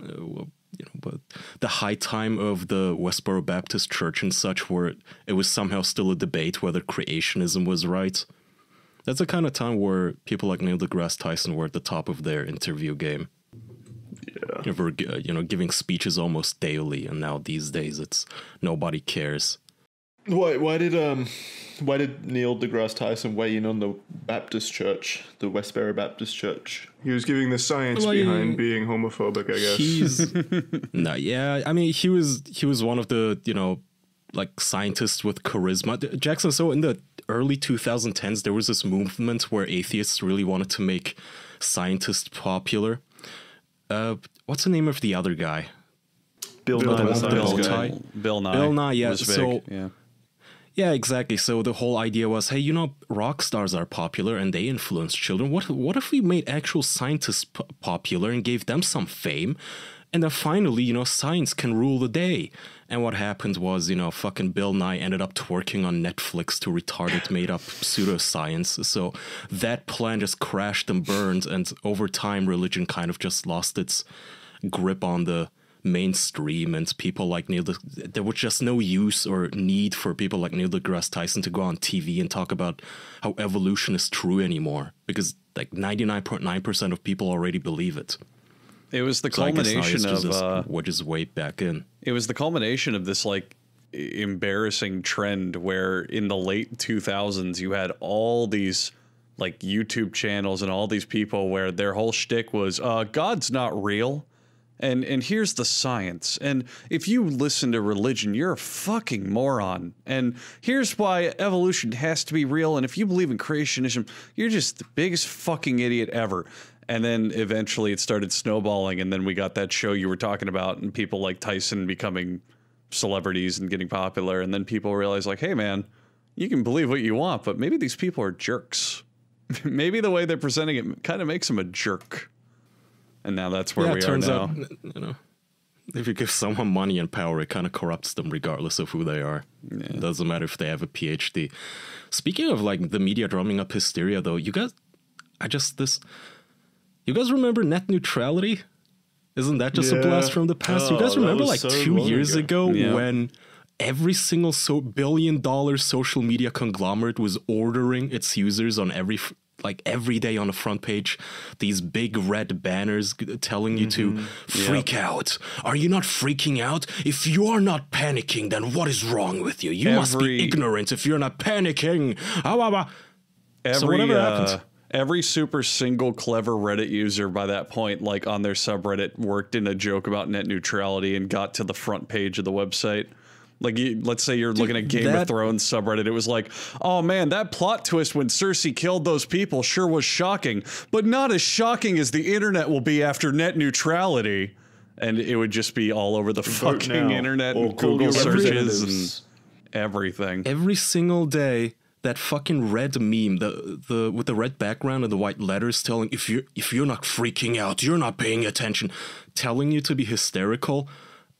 C: uh, well, you know, but the high time of the Westboro Baptist Church and such, where it was somehow still a debate whether creationism was right. That's the kind of time where people like Neil deGrasse Tyson were at the top of their interview game.
D: Yeah.
C: They were, uh, you know, giving speeches almost daily, and now these days it's nobody cares.
B: Why? Why did um? Why did Neil deGrasse Tyson weigh in on the Baptist Church, the Westboro Baptist Church?
D: He was giving the science
C: Well,
D: behind
C: he-
D: being homophobic, I guess.
C: He's [LAUGHS] no, yeah. I mean, he was he was one of the you know like scientists with charisma. Jackson. So in the early 2010s, there was this movement where atheists really wanted to make scientists popular. Uh, what's the name of the other guy?
B: Bill,
D: Bill
B: Nye, the
D: Nye.
B: science
A: Bill,
C: Bill. Nye.
A: Bill Nye.
C: Bill Nye, yeah, so-
A: yeah.
C: Yeah, exactly. So the whole idea was, hey, you know, rock stars are popular and they influence children. What what if we made actual scientists p- popular and gave them some fame? And then finally, you know, science can rule the day. And what happened was, you know, fucking Bill Nye ended up twerking on Netflix to retarded made up pseudoscience. So that plan just crashed and burned. And over time, religion kind of just lost its grip on the mainstream and people like Neil, there was just no use or need for people like Neil deGrasse Tyson to go on TV and talk about how evolution is true anymore because like 99.9% of people already believe it.
A: It was the
C: So I guess now
A: culmination of uh,
C: wedges way back in.
A: it was the culmination of this like embarrassing trend where in the late 2000s you had all these like YouTube channels and all these people where their whole shtick was uh, God's not real. And and here's the science. And if you listen to religion, you're a fucking moron. And here's why evolution has to be real. And if you believe in creationism, you're just the biggest fucking idiot ever. And then eventually it started snowballing, and then we got that show you were talking about, and people like Tyson becoming celebrities and getting popular. And then people realize, like, hey man, you can believe what you want, but maybe these people are jerks. [LAUGHS] maybe the way they're presenting it kind of makes them a jerk. And now that's where
C: yeah,
A: we
C: it turns
A: are now.
C: out, you know, if you give someone money and power, it kind of corrupts them regardless of who they are. It doesn't matter if they have a PhD. Speaking of like the media drumming up hysteria, though, you guys, I just this, you guys remember net neutrality? Isn't that just a blast from the past? you
B: Oh,
C: guys remember like
B: so
C: two years
B: ago.
C: ago,
A: Yeah.
C: when every single so billion dollar social media conglomerate was ordering its users on every like every day on the front page these big red banners telling you to
B: Mm-hmm.
C: freak out are you not freaking out if you are not panicking then what is wrong with you you must be ignorant if you're not panicking ah.
A: every
C: So whatever
A: uh,
C: happens-
A: every super single clever Reddit user by that point, like on their subreddit, worked in a joke about net neutrality and got to the front page of the website. Like, you, let's say you're looking at Game of Thrones subreddit, it was like, oh man, that plot twist when Cersei killed those people sure was shocking, but not as shocking as the internet will be after net neutrality. And it would just be all over the fucking
B: now,
A: internet
B: or
A: and
B: call
A: Google searches and everything.
C: every single day that fucking red meme the the with the red background and the white letters telling if you if you're not freaking out you're not paying attention telling you to be hysterical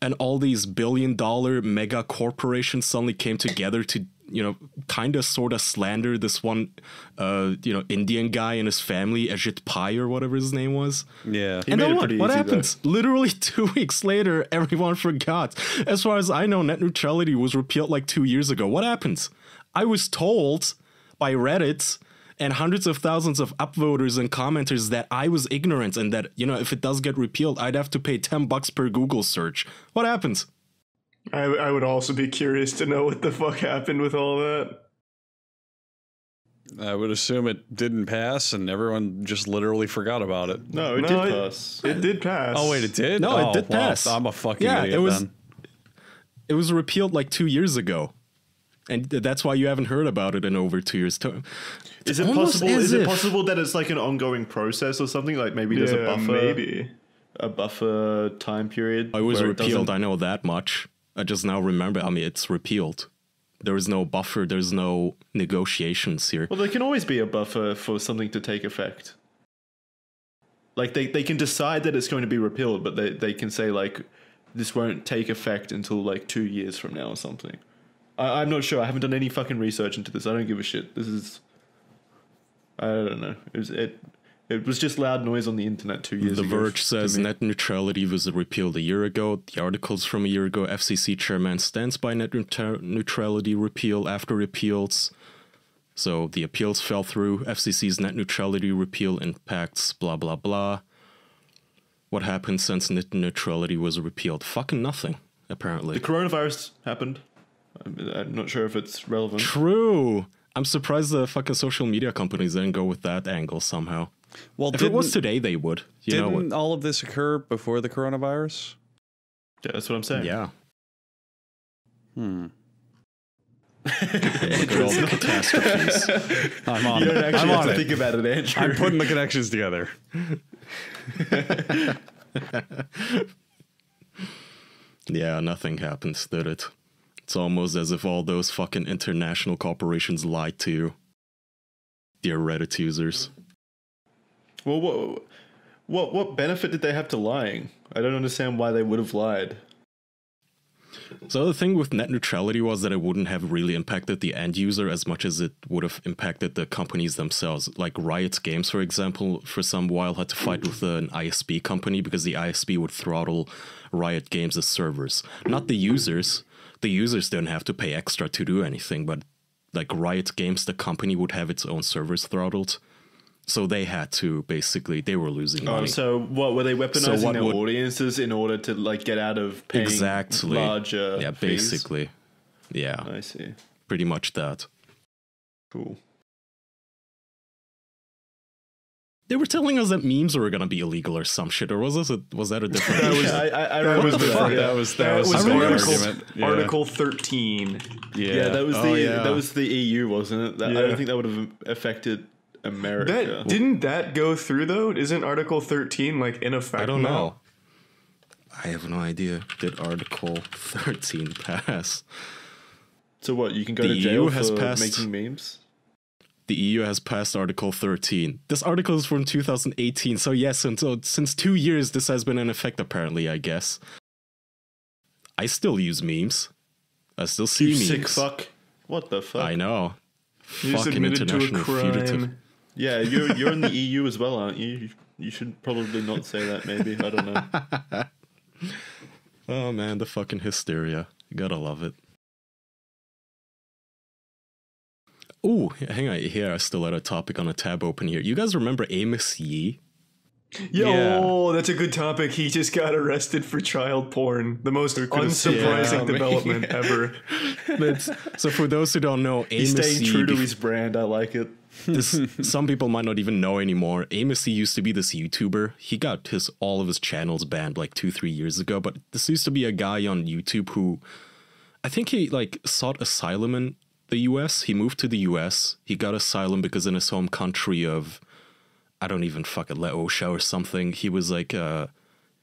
C: and all these billion dollar mega corporations suddenly came together to you know kind of sort of slander this one uh you know indian guy and his family ajit pai or whatever his name was
A: yeah.
B: He
C: and then what? What
B: easy, though.
C: happens? Literally [LAUGHS] two weeks later, everyone forgot. As far as I know, net neutrality was repealed like two years ago. What happens? I was told by Reddit and hundreds of thousands of upvoters and commenters that I was ignorant and that, you know, if it does get repealed, I'd have to pay 10 bucks per Google search. What happens?
D: I, I would also be curious to know what the fuck happened with all that.
A: I would assume it didn't pass, and everyone just literally forgot about it.
B: No, it
D: No,
B: did
D: it-
B: pass.
D: It did pass.
A: Oh wait, it did.
C: No, it
A: Oh,
C: did
A: well,
C: pass.
A: I'm a fucking
C: Yeah,
A: idiot
C: it was-
A: then.
C: It was repealed like two years ago. And that's why you haven't heard about it in over two years. To-
B: Is it possible?
C: as
B: Is it possible that it's like an ongoing process or something? Like maybe there's a buffer,
D: maybe.
B: a buffer time period.
C: It was
B: where it
C: repealed. I know that much. I just now remember. I mean, it's repealed. There is no buffer. There's no negotiations here.
B: Well, there can always be a buffer for something to take effect. Like they, they can decide that it's going to be repealed, but they, they can say like this won't take effect until like two years from now or something. I, I'm not sure. I haven't done any fucking research into this. I don't give a shit. This is I don't know. It was it it was just loud noise on the internet two years
C: The
B: ago.
C: The
B: Verge
C: says net neutrality was repealed a year ago. The articles from a year ago. FCC chairman stands by net neutrality repeal after repeals. So the appeals fell through. FCC's net neutrality repeal impacts blah blah blah. What happened since net neutrality was repealed? Fucking nothing, apparently.
B: the coronavirus happened. I'm, I'm not sure if it's relevant.
C: True. I'm surprised the fucking social media companies didn't go with that angle somehow.
A: Well,
C: If it was today, they would. You
A: Didn't
C: what?
A: all of this occur before the coronavirus?
B: Yeah, that's what I'm saying.
C: Yeah.
A: Hmm.
C: Look at all the catastrophes. [LAUGHS]
A: I'm on
B: You
A: it.
B: don't actually
A: I'm
B: have
A: on
B: to
A: it.
B: think about it, Andrew.
A: I'm putting the connections together. [LAUGHS] [LAUGHS]
C: Yeah, nothing happens, did it? It's almost as if all those fucking international corporations lied to you. Dear Reddit users.
B: Well, what, what what benefit did they have to lying? I don't understand why they would have lied.
C: So the thing with net neutrality was that it wouldn't have really impacted the end user as much as it would have impacted the companies themselves. Like Riot Games, for example, for some while had to fight with an ISP company because the ISP would throttle Riot Games' servers. Not the users. The users didn't have to pay extra to do anything, but like Riot Games, the company would have its own servers throttled. So they had to basically they were losing
B: Oh,
C: money.
B: so what were they weaponizing
C: what
B: their
C: would-
B: audiences in order to like get out of paying
C: exactly.
B: larger?
C: yeah,
B: fees?
C: basically. Yeah,
B: I see.
C: pretty much that.
B: Cool.
C: They were telling us that memes were gonna be illegal or some shit, or was this a, was that a different?
B: That was, I, I, I
D: That was the fuck-
B: yeah.
A: That was that
D: That
A: was,
D: was
A: the
D: article,
A: argument. Yeah.
D: article 13.
A: Yeah.
B: Yeah, that was
C: Oh,
B: the
C: yeah.
B: that was the EU, wasn't it? That, I don't think that would have affected America.
D: That didn't that go through though? Isn't Article 13 like in effect?
C: I don't
D: now?
C: know. I have no idea. Did Article 13 pass?
B: so what? You can go
C: The
B: to jail
C: EU has
B: for
C: passed-
B: making memes.
C: The EU has passed Article 13. This article is from 2018, so yes, until since two years this has been in effect. Apparently, I guess. I still use memes. I still see
B: You
C: memes.
B: sick fuck. What the fuck?
C: I know.
D: You
C: Fucking
D: admitted to a
C: international fugitive.
B: Yeah, you're you're in the EU as well, aren't you? You should probably not say that. Maybe I don't know. [LAUGHS]
C: Oh man, the fucking hysteria. You gotta love it. Ooh, hang on. Here, I still had a topic on a tab open here. You guys remember Amos Yee?
D: Yo,
A: Yeah.
D: that's a good topic. He just got arrested for child porn. The most
B: could've
D: unsurprising
B: seen that
D: development [LAUGHS] ever.
C: That's- so for those who don't know,
B: He's
C: Amos
B: staying
C: Yee,
B: true to his brand. I like it.
C: this, [LAUGHS] some people might not even know anymore. Amos Yee used to be this YouTuber. He got his all of his channels banned like two, three years ago. But this used to be a guy on YouTube who, I think he like sought asylum in the U.S. He moved to the U.S. He got asylum because in his home country of, I don't even fucking Laosha or something. He was like, uh,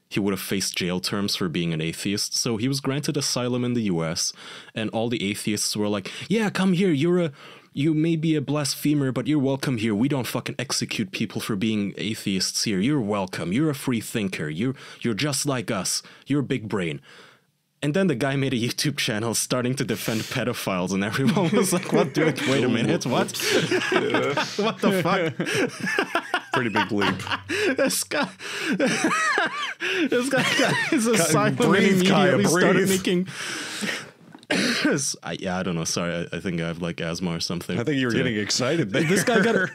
C: he would have faced jail terms for being an atheist. So he was granted asylum in the US, and all the atheists were like, "Yeah, come here. You're a you may be a blasphemer, but you're welcome here. We don't fucking execute people for being atheists here. You're welcome. You're a free thinker. You're you're just like us. You're a big brain." And then the guy made a YouTube channel starting to defend pedophiles, and everyone was like, "What, dude? [LAUGHS] Wait a minute, what? what [LAUGHS] the fuck?" [LAUGHS]
A: Pretty big leap.
C: this guy, this guy his asylum
A: breathe,
C: and
A: Kaya,
C: immediately started making. [COUGHS] I, yeah, I don't know. Sorry, I, I think I have like asthma or something.
A: I think you were
C: So-
A: getting excited there.
C: This guy got a,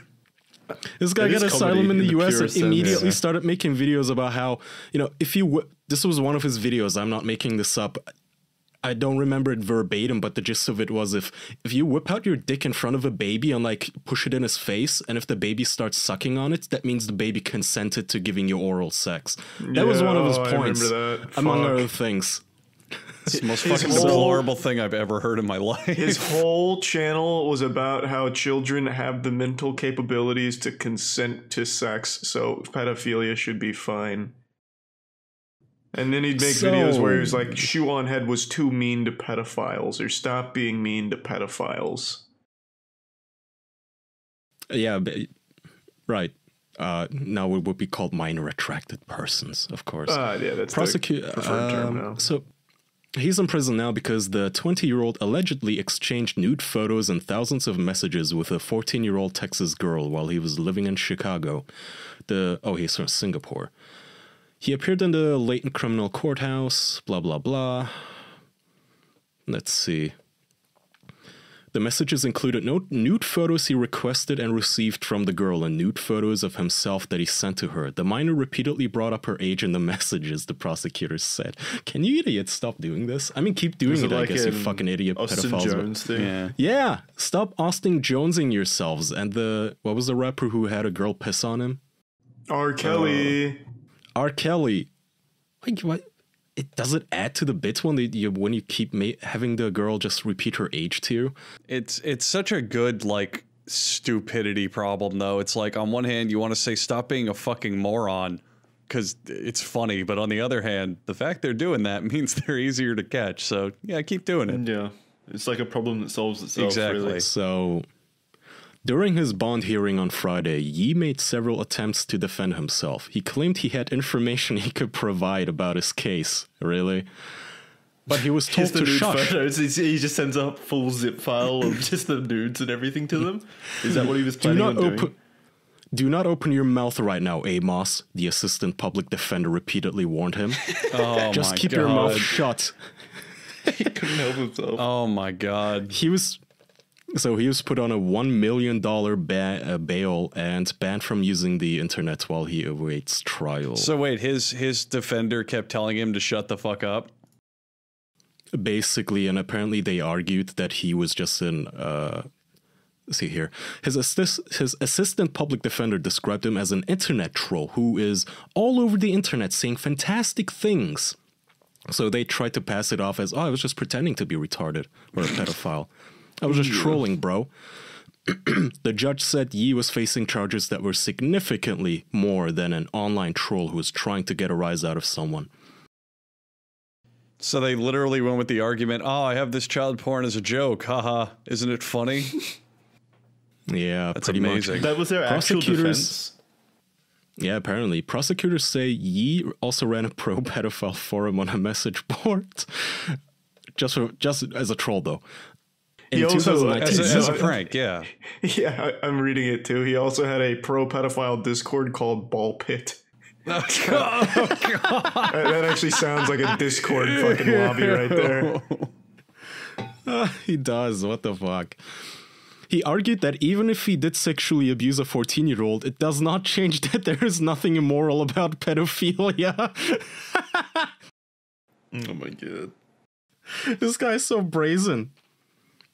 C: this guy
B: It
C: got asylum in the
B: in the
C: U.S. and
B: sense.
C: immediately
B: Yeah.
C: started making videos about how you know if you w- this was one of his videos. I'm not making this up. I don't remember it verbatim, but the gist of it was if if you whip out your dick in front of a baby and like push it in his face, and if the baby starts sucking on it, that means the baby consented to giving you oral sex. That was one of his
D: oh,
C: points, among other things.
A: It's the most fucking
D: whole-
A: deplorable thing I've ever heard in my life.
D: His whole channel was about how children have the mental capabilities to consent to sex, so pedophilia should be fine. And then he'd make videos where he was like, Shoe on Head was too mean to pedophiles, or stop being mean to pedophiles.
C: Yeah, but, right. Uh, now it would be called minor attracted persons, of course.
D: Ah, yeah, that's
C: Prosecute.
D: the preferred term
C: um,
D: now.
C: So he's in prison now because the 20 year old allegedly exchanged nude photos and thousands of messages with a 14 year old Texas girl while he was living in Chicago. The oh, he's from Singapore. He appeared in the Leighton Criminal Courthouse. Blah blah blah. Let's see. The messages included no- nude photos he requested and received from the girl and nude photos of himself that he sent to her. The minor repeatedly brought up her age in the [LAUGHS] messages, the prosecutors said. Can you idiots stop doing this? I mean, keep doing
B: Is
C: it,
B: it
C: I guess, you fucking idiot
B: Austin
C: pedophiles.
B: Jones thing.
A: yeah.
C: Yeah, stop Austin Jonesing yourselves. And the, what was the rapper who had a girl piss on him?
D: R. Kelly.
C: R. Kelly. Like, what? It does it add to the bits when you when you keep ma- having the girl just repeat her age to you?
A: It's it's such a good like stupidity problem though. It's like on one hand you want to say stop being a fucking moron because it's funny, but on the other hand, the fact they're doing that [LAUGHS] means they're easier to catch. So yeah, keep doing it.
B: Yeah. It's like a problem that solves itself.
A: Exactly.
B: Really.
C: So, during his bond hearing on Friday, Yee made several attempts to defend himself. He claimed he had information he could provide about his case. Really? But he was told to
B: nude
C: shush.
B: photos. He just sends a full zip file of [LAUGHS] just the nudes and everything to them. Is that what he was
C: Do
B: planning
C: not
B: on doing?
C: Do not open your mouth right now, Amos. The assistant public defender repeatedly warned him. [LAUGHS]
A: Oh
C: Just
A: my
C: keep
A: god.
C: your mouth shut. [LAUGHS]
B: he couldn't help himself.
A: Oh my god.
C: He was so he was put on a one million dollar ba- uh, bail and banned from using the internet while he awaits trial.
A: So wait, his his defender kept telling him to shut the fuck up.
C: basically, and apparently they argued that he was just an. Uh, see here, his assist, his assistant public defender described him as an internet troll who is all over the internet saying fantastic things. So they tried to pass it off as, oh, I was just pretending to be retarded or a pedophile. I was just trolling, bro. [CLEARS THROAT] the judge said Yee was facing charges that were significantly more than an online troll who was trying to get a rise out of someone.
A: So they literally went with the argument, "Oh, I have this child porn as a joke. Haha, isn't it funny?" [LAUGHS]
C: Yeah,
A: That's
C: pretty
A: amazing.
C: much.
B: That was their actual
C: Prosecutors-
B: defense.
C: Yeah, apparently. Prosecutors say Yee also ran a pro [LAUGHS] pedophile forum on a message board. just for, just as a troll though. In
D: He also-
C: 2019,
A: as, a, as a prank, yeah. [LAUGHS]
D: Yeah, I, I'm reading it too. He also had a pro pedophile Discord called Ball Pit. [LAUGHS]
A: Oh, [LAUGHS]
D: That, that actually sounds like a Discord fucking lobby right there.
C: he does. What the fuck? He argued that even if he did sexually abuse a 14 year old, it does not change that there is nothing immoral about pedophilia.
B: Oh my god.
C: this guy's so brazen.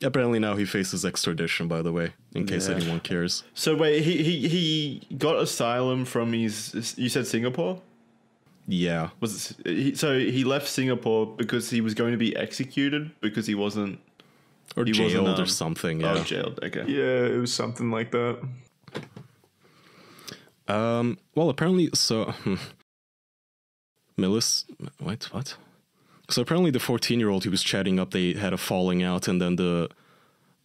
C: Apparently now he faces extradition, by the way, in case
B: Yeah.
C: anyone cares.
B: So wait, he he he got asylum from his. You said Singapore.
C: Yeah.
B: Was it, so he left Singapore because he was going to be executed because he wasn't.
C: Or
B: He wasn't,
C: jailed or
B: um,
C: something. Yeah.
B: Oh, jailed. Okay.
D: Yeah, it was something like that.
C: Um. Well, apparently, so. [LAUGHS] Millis. Wait, what? So apparently, the fourteen-year-old who was chatting up, they had a falling out, and then the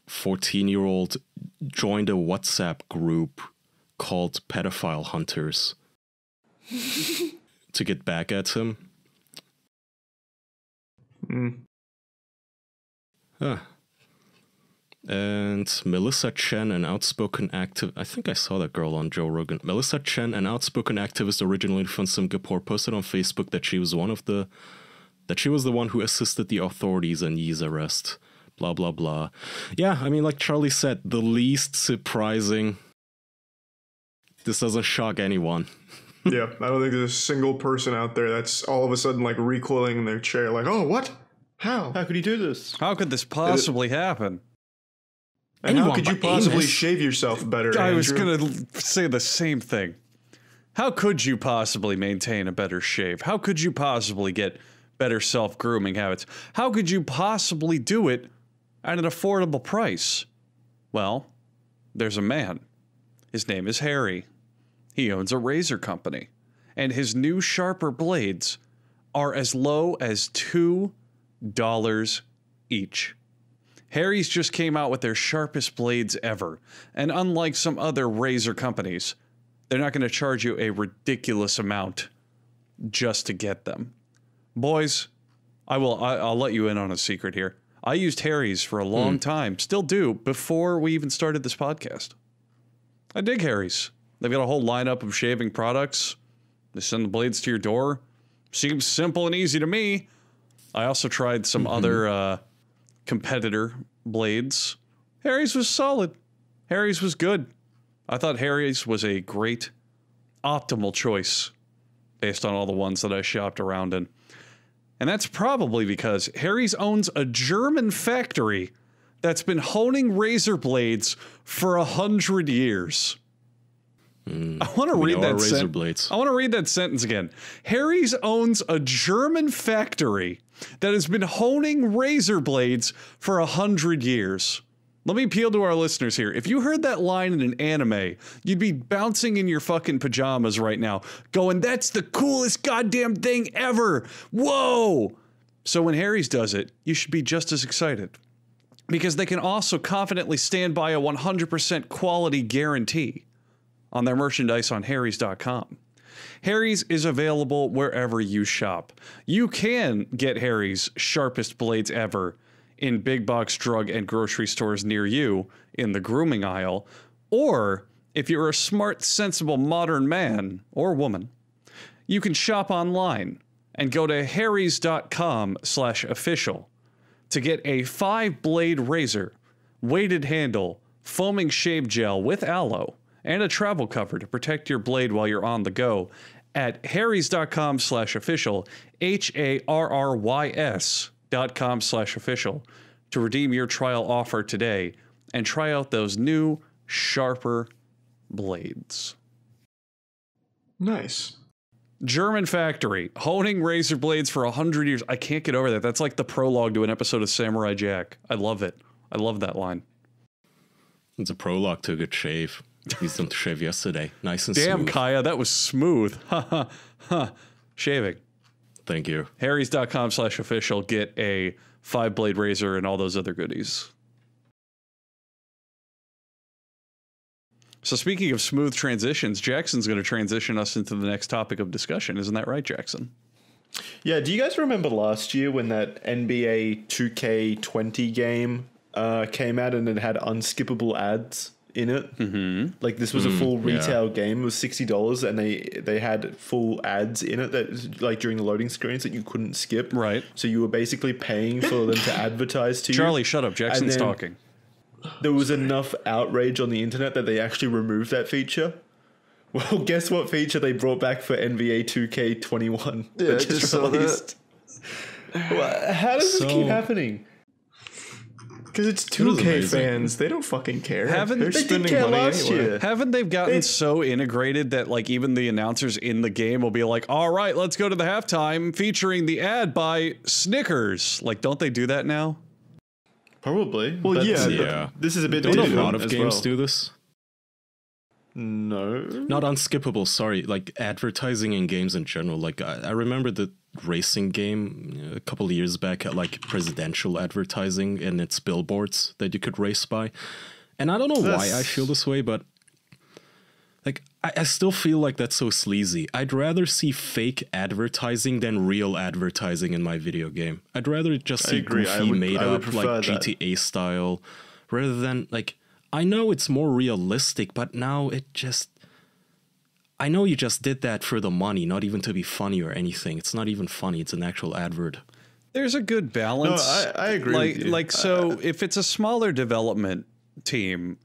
C: fourteen-year-old joined a WhatsApp group called Pedophile Hunters [LAUGHS] to get back at him.
D: Mm.
C: Huh. And Melissa Chen, an outspoken active, I think I saw that girl on Joe Rogan. Melissa Chen, an outspoken activist originally from Singapore, posted on Facebook that she was one of the, that she was the one who assisted the authorities in Yee's arrest. Blah blah blah. Yeah, I mean, like Charlie said, the least surprising. This doesn't shock anyone. [LAUGHS]
D: Yeah, I don't think there's a single person out there that's all of a sudden like recoiling in their chair, like, oh, what? How?
B: How could he do this?
A: How could this possibly happen?
D: And how
C: Anyone
D: could you possibly
C: Amos.
D: shave yourself better?
A: I was gonna say the same thing. How could you possibly maintain a better shave? How could you possibly get better self grooming habits. How could you possibly do it at an affordable price? Well, there's a man. His name is Harry. He owns a razor company, and his new sharper blades are as low as $2 each. Harry's just came out with their sharpest blades ever, and unlike some other razor companies, they're not going to charge you a ridiculous amount just to get them. Boys, I will I, I'll let you in on a secret here. I used Harry's for a long time, still do, before we even started this podcast. I dig Harry's. They've got a whole lineup of shaving products. They send the blades to your door. Seems simple and easy to me. I also tried some other uh, competitor blades. Harry's was solid. Harry's was good. I thought Harry's was a great, optimal choice based on all the ones that I shopped around in. And that's probably because Harry's owns a German factory that's been honing razor blades for a hundred years. Hmm. I want to read that
C: razor
A: sen-
C: blades.
A: I want to read that sentence again. Harry's owns a German factory that has been honing razor blades for a hundred years. Let me appeal to our listeners here. If you heard that line in an anime, you'd be bouncing in your fucking pajamas right now, going, That's the coolest goddamn thing ever. Whoa. So when Harry's does it, you should be just as excited because they can also confidently stand by a 100% quality guarantee on their merchandise on harrys.com. Harry's is available wherever you shop. You can get Harry's sharpest blades ever in big box drug and grocery stores near you in the grooming aisle, or if you're a smart, sensible, modern man or woman, you can shop online and go to harrys.com slash official to get a five blade razor, weighted handle, foaming shave gel with aloe, and a travel cover to protect your blade while you're on the go at harrys.com slash official, H-A-R-R-Y-S com slash official to redeem your trial offer today and try out those new, sharper blades.
D: Nice.
A: German factory honing razor blades for a hundred years. I can't get over that. That's like the prologue to an episode of Samurai Jack. I love it. I love that line.
C: It's a prologue to a good shave. He's done to shave yesterday. Nice and
A: Damn,
C: smooth.
A: Kaya, that was smooth. Ha ha ha. Shaving.
C: Thank you.
A: Harry's.com slash official. Get a five blade razor and all those other goodies. So, speaking of smooth transitions, Jackson's going to transition us into the next topic of discussion. Isn't that right, Jackson?
B: Yeah, do you guys remember last year when that NBA 2K20 game uh, came out and it had unskippable ads in it? Mm-hmm. Like this was a full
C: yeah.
B: retail game. It was sixty dollars, and they they had full ads in it that like during the loading screens that you couldn't skip.
A: Right.
B: So you were basically paying for them to [LAUGHS] advertise to you.
A: Charlie, shut up. Jackson's talking.
B: there was enough outrage on the internet that they actually removed that feature. [LAUGHS] Well, guess what feature they brought back for NBA 2K21?
D: Yeah,
B: that
D: I just saw that.
B: Well, How does this keep happening?
D: Because it's 2K
C: amazing.
D: fans. They don't fucking care.
A: Haven't-
D: They're
A: They
B: did
D: spending
B: care
D: money anyway.
B: year.
A: Haven't they gotten
B: They-
A: so integrated that like even the announcers in the game will be like, "All right, let's go to the halftime featuring the ad by Snickers." Like, don't they do that now?
B: Probably.
D: Well,
B: but
D: yeah,
B: th-
C: Yeah.
B: This is a bit
C: Don't a lot of games
B: well.
C: do this?
B: No.
C: Not unskippable, sorry. Like advertising in games in general. Like I, I remember the racing game uh, a couple of years back had like presidential advertising in its billboards that you could race by. And I don't know why I feel this way, but like I, I still feel like that's so sleazy. I'd rather see fake advertising than real advertising in my video game. I'd rather just see goofy,
B: would-
C: made up like
B: that.
C: GTA style, rather than like I know it's more realistic, but now it just I know you just did that for the money, not even to be funny or anything. It's not even funny. It's an actual advert.
A: There's a good balance.
B: I- I agree
A: Like,
B: with you.
A: like so, if it's a smaller development team,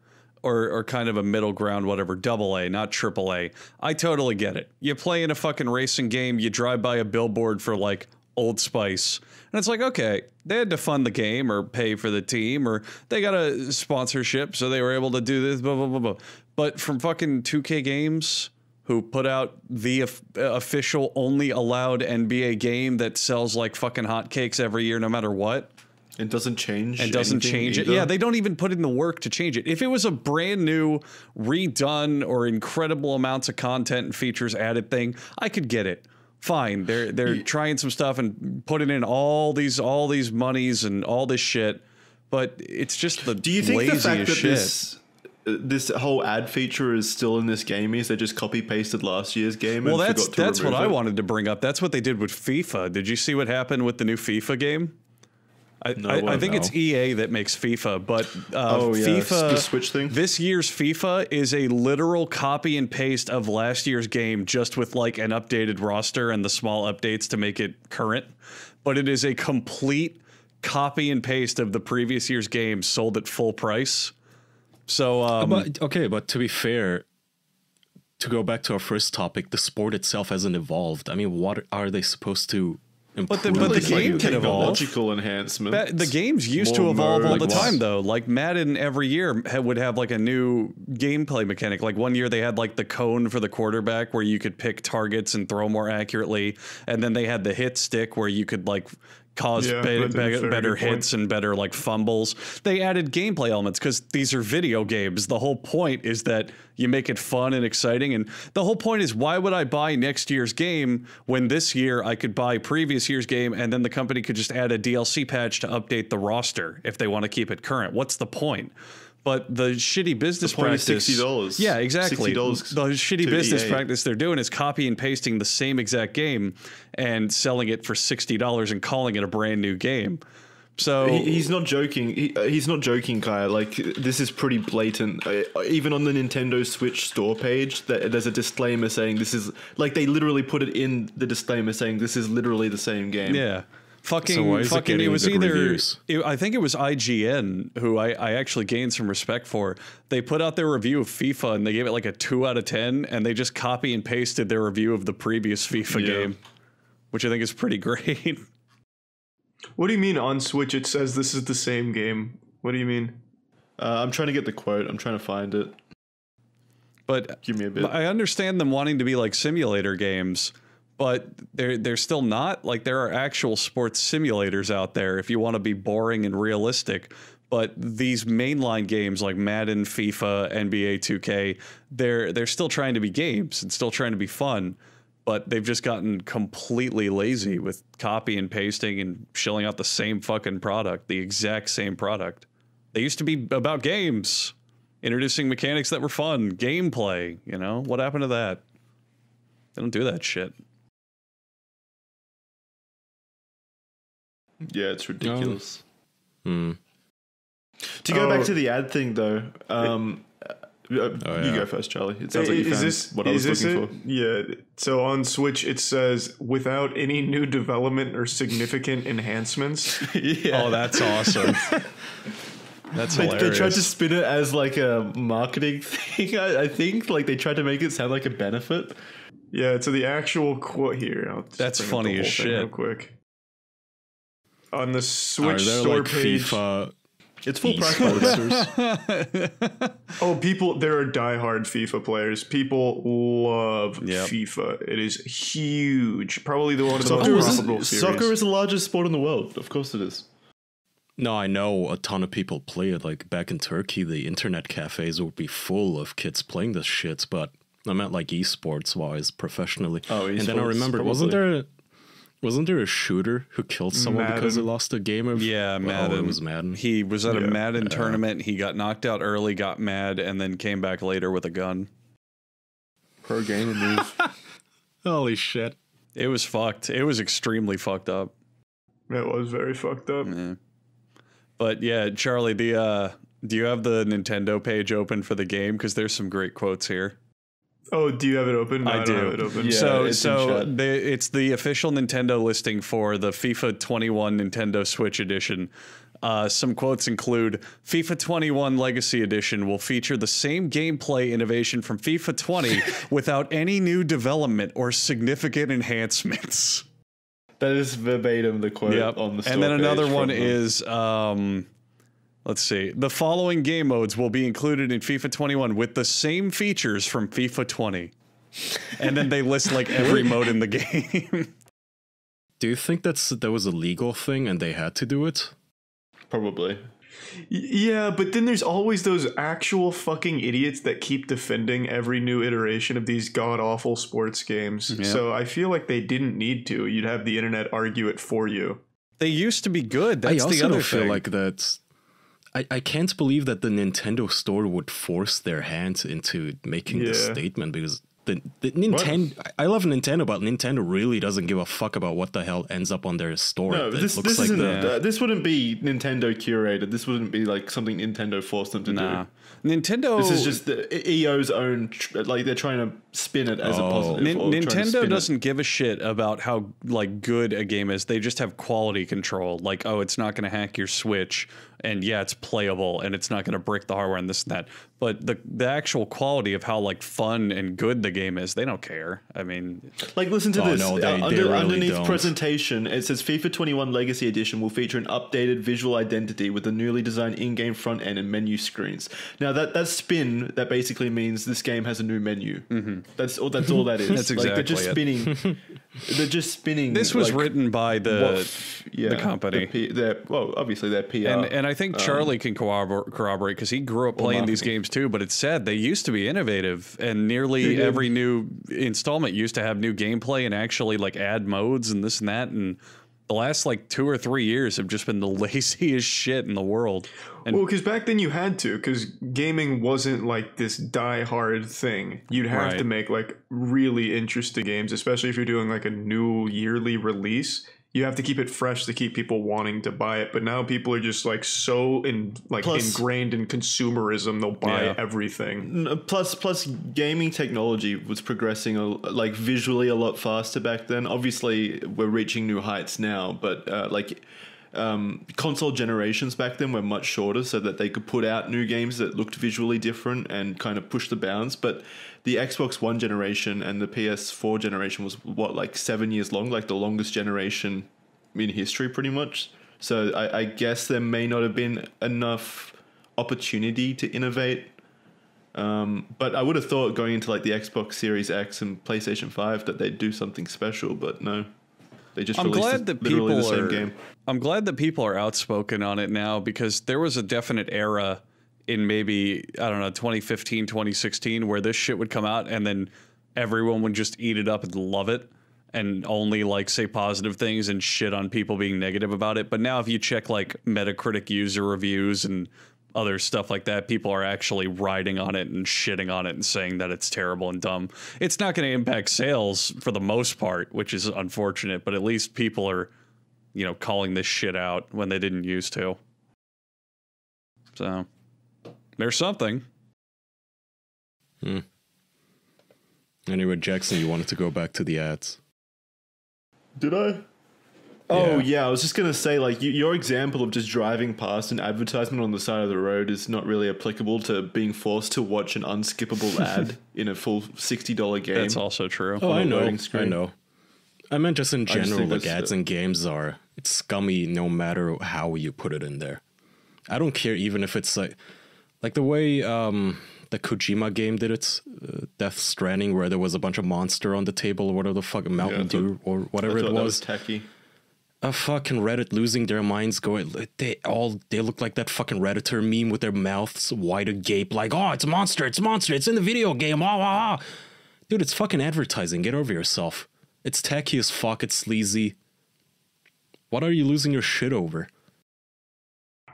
A: or or kind of a middle ground, whatever, double A, not triple A, I totally get it. You play in a fucking racing game, you drive by a billboard for like Old Spice, and it's like, okay, they had to fund the game or pay for the team, or they got a sponsorship, so they were able to do this, blah blah blah blah. But from fucking 2K games, who put out the uh, official only allowed NBA game that sells like fucking hotcakes every year, no matter what,
B: It doesn't change.
A: and doesn't change it. Yeah, they don't even put in the work to change it. If it was a brand new, redone, or incredible amounts of content and features added thing, I could get it. Fine, they're they're trying some stuff and putting in all these all these monies and all this shit, but it's just the
B: Do you think
A: laziest
B: the fact that
A: shit.
B: this uh, this whole ad feature is still in this game means they just copy pasted last year's game?
A: well, that's that's what
B: remove
A: I wanted to bring up. That's what they did with FIFA. Did you see what happened with the new FIFA game? I,
B: No,
A: I, I
B: what?
A: think it's EA that makes FIFA, but uh,
B: Oh, yeah,
A: FIFA
B: the Switch thing?
A: This year's FIFA is a literal copy and paste of last year's game, just with like an updated roster and the small updates to make it current. But it is a complete copy and paste of the previous year's game sold at full price. So um,
C: But okay, but to be fair, to go back to our first topic, the sport itself hasn't evolved. I mean, what are they supposed to improve?
A: the- but the
B: It's like
A: game can evolve.
B: Technological enhancements.
A: The games used to evolve all
B: modes.
A: the
B: Like
A: time though like madden every year would have like a new gameplay mechanic like one year they had like the cone for the quarterback where you could pick targets and throw more accurately and then they had the hit stick where you could like cause
D: Yeah,
A: be- be- better
D: good point.
A: hits and better like fumbles. They added gameplay elements because these are video games. The whole point is that you make it fun and exciting and the whole point is why would i buy next year's game when this year i could buy previous year's game and then the company could just add a dlc patch to update the roster if they want to keep it current? What's the point but the shitty business
B: is
A: practice
B: $60.
A: yeah exactly
B: $60
A: the shitty business
B: EA.
A: practice they're doing is copy and pasting the same exact game and selling it for $60 and calling it a brand new game so
B: He, he's not joking. He, uh, he's not joking, Kaya. Like this is pretty blatant. Uh, even on the Nintendo Switch store page, that there's a disclaimer saying this is like they literally put it in the disclaimer saying this is literally the same game.
A: Yeah. Fucking,
C: So why is it
A: fucking. It, was either. it- I think it was IGN who I, I actually gained some respect for. They put out their review of FIFA and they gave it like a two out of ten, and they just copy and pasted their review of the previous FIFA
B: Yeah.
A: game, which I think is pretty [LAUGHS] great.
D: What do you mean on Switch it says this is the same game? What do you mean?
B: Uh, I'm trying to get the quote. I'm trying to find it.
A: But
B: Give me a bit.
A: I understand them wanting to be like simulator games, but they're they're still not. Like there are actual sports simulators out there if you want to be boring and realistic. But these mainline games like Madden, FIFA, NBA 2K, they're they're still trying to be games and still trying to be fun. But they've just gotten completely lazy with copy and pasting and shilling out the same fucking product, the exact same product. They used to be about games, introducing mechanics that were fun, gameplay. You know what happened to that? They don't do that shit.
B: Yeah, it's ridiculous.
C: Hmm.
B: To go
D: Oh.
B: back to the ad thing, though, um, uh, you go first, Charlie. It sounds like you
D: is
B: found
D: this
B: what I was looking
D: it?
B: for.
D: Yeah. So on Switch it says without any new development or significant enhancements. [LAUGHS]
B: yeah.
A: Oh, that's awesome. [LAUGHS] that's
B: They,
A: hilarious.
B: they tried to spin it as like a marketing [LAUGHS] thing. I, I think like they tried to make it sound like a benefit.
D: Yeah, so the actual quote here. I'll just
A: That's
D: bring up the
A: funny as shit.
D: Real quick. On the
C: Are
D: Switch
C: there
D: store
C: like
D: page.
C: FIFA
B: It's full price. by the [LAUGHS]
D: Oh, people! There are diehard FIFA players. People love
A: Yep.
D: FIFA. It is huge. Probably the one of the
B: Soccer,
D: most
B: is,
D: profitable series.
B: soccer is the largest sport in the world. Of course it is.
C: no, I know a ton of people play it. Like back in Turkey, the internet cafes would be full of kids playing this shit. But I meant like esports wise, professionally.
B: Oh,
C: and then I
B: esports,
C: remembered, wasn't
B: probably.
C: there? A, wasn't there a shooter who killed someone because he lost a game of?
A: yeah,
C: Oh,
A: Madden.
C: it was Madden.
A: He was at a
B: Yeah.
A: Madden tournament. He got knocked out early, got mad, and then came back later with a gun.
B: Pro gamer move. [LAUGHS]
C: Holy shit!
A: It was fucked. It was extremely fucked up.
D: It was very fucked up.
A: Yeah. But yeah, Charlie, the uh, do you have the Nintendo page open for the game? Because there's some great quotes here.
D: Oh, do you have it open? No,
A: I
D: I,
A: do.
D: don't have it open.
B: Yeah,
A: so
B: it's
A: so the, it's the official Nintendo listing for the FIFA 21 Nintendo Switch edition. Uh, some quotes include FIFA 21 Legacy Edition will feature the same gameplay innovation from FIFA 20 [LAUGHS] without any new development or significant enhancements.
B: that is verbatim the quote
A: Yep.
B: on the store
A: and then another one
B: from them.
A: is um, let's see. The following game modes will be included in FIFA 21 with the same features from FIFA 20. and then they list like every mode in the game. [LAUGHS]
C: Do you think that's that was a legal thing and they had to do it?
B: Probably.
D: Yeah, but then there's always those actual fucking idiots that keep defending every new iteration of these god awful sports games.
A: Yeah.
D: So I feel like they didn't need to. You'd have the internet argue it for you.
A: they used to be good. That's
C: I also
A: the other
C: don't feel like that's. I, I can't believe that the Nintendo store would force their hand into making this statement because the, the Nintendo. I I love Nintendo, but Nintendo really doesn't give a fuck about what the hell ends up on their store.
B: No,
C: It
B: this,
C: looks
B: this
C: like
B: isn't.
C: the-
B: uh, this wouldn't be Nintendo curated. This wouldn't be like something Nintendo forced them to
A: nah.
B: do.
A: Nintendo.
B: This is just the EO's own. Like they're trying to spin it as a
C: Oh.
B: positive.
A: Nin-
B: or trying to spin
A: Nintendo doesn't give a shit about how like good a game is. They just have quality control. Like, oh, it's not going to hack your Switch, and yeah, it's playable, and it's not going to brick the hardware and this and that. But the the actual quality of how like fun and good the game is, they don't care. I mean,
B: Like, listen to
C: Oh,
B: this.
C: no, they-
B: Uh,
C: they
B: under,
C: really
B: underneath
C: don't.
B: presentation, it says FIFA 21 Legacy Edition will feature an updated visual identity with a newly designed in-game front end and menu screens. Now, that that spin that basically means this game has a new menu. Mm-hmm. That's all. That's all that is. [LAUGHS]
A: That's exactly
B: like, they're just
A: exactly
B: spinning. [LAUGHS] they're just spinning.
A: this was
B: like,
A: written by the
B: what yeah,
A: the company.
B: P, their, well, obviously their PR.
A: And, and I think
B: Um,
A: Charlie can corrobor- corroborate because he grew up playing these games too. But it's sad they used to be innovative, and nearly every new installment used to have new gameplay and actually like add modes and this and that. And the last like two or three years have just been the [LAUGHS] laziest shit in the world. And
D: Well, because back then you had to, because gaming wasn't like this die-hard thing. You'd have
A: Right.
D: to make like really interesting games, especially if you're doing like a new yearly release. You have to keep it fresh to keep people wanting to buy it. But now people are just like so in like
B: Plus-
D: ingrained in consumerism, they'll buy
A: Yeah.
D: everything.
B: Plus, plus, gaming technology was progressing a, like visually a lot faster back then. Obviously, we're reaching new heights now, but uh, like um, console generations back then were much shorter, so that they could put out new games that looked visually different and kind of push the bounds. But the Xbox One generation and the PS4 generation was what like seven years long, like the longest generation in history, pretty much. So I, I guess there may not have been enough opportunity to innovate um, but I would have thought going into like the Xbox Series X and PlayStation Five that they'd do something special, but no, they just
A: I'm glad
B: the-
A: that people are.
B: game.
A: I'm glad that people are outspoken on it now because there was a definite era in maybe I don't know 2015, 2016 where this shit would come out and then everyone would just eat it up and love it and only like say positive things and shit on people being negative about it. But now if you check like Metacritic user reviews and other stuff like that, people are actually riding on it and shitting on it and saying that it's terrible and dumb. It's not going to impact sales for the most part, which is unfortunate, but at least people are, you know, calling this shit out when they didn't used to. So there's something. Hmm.
C: Anyway, Jackson, you wanted to go back to the ads.
B: Did I? Oh
C: Yeah.
B: yeah, I was just gonna say like you, your example of just driving past an advertisement on the side of the road is not really applicable to being forced to watch an unskippable [LAUGHS] ad in a full sixty dollar game.
A: That's also true.
C: Oh,
B: on
C: I
B: a
C: know.
B: loading
C: I know. I meant just in general,
B: think
C: like ads in games are it's scummy no matter how you put it in there. I don't care even if it's like like the way um the Kojima game did it, uh, Death Stranding, where there was a bunch of monster on the table or whatever the fuck Mountain
B: I thought-
C: Dew or whatever
B: thought
C: it
B: that
C: was.
B: was tacky.
C: A fucking Reddit losing their minds, going they all they look like that fucking Redditor meme with their mouths wide agape, like oh it's a monster, it's a monster, it's in the video game, ah ah ah. Dude, it's fucking advertising. Get over yourself. It's tacky as fuck. It's sleazy. What are you losing your shit over?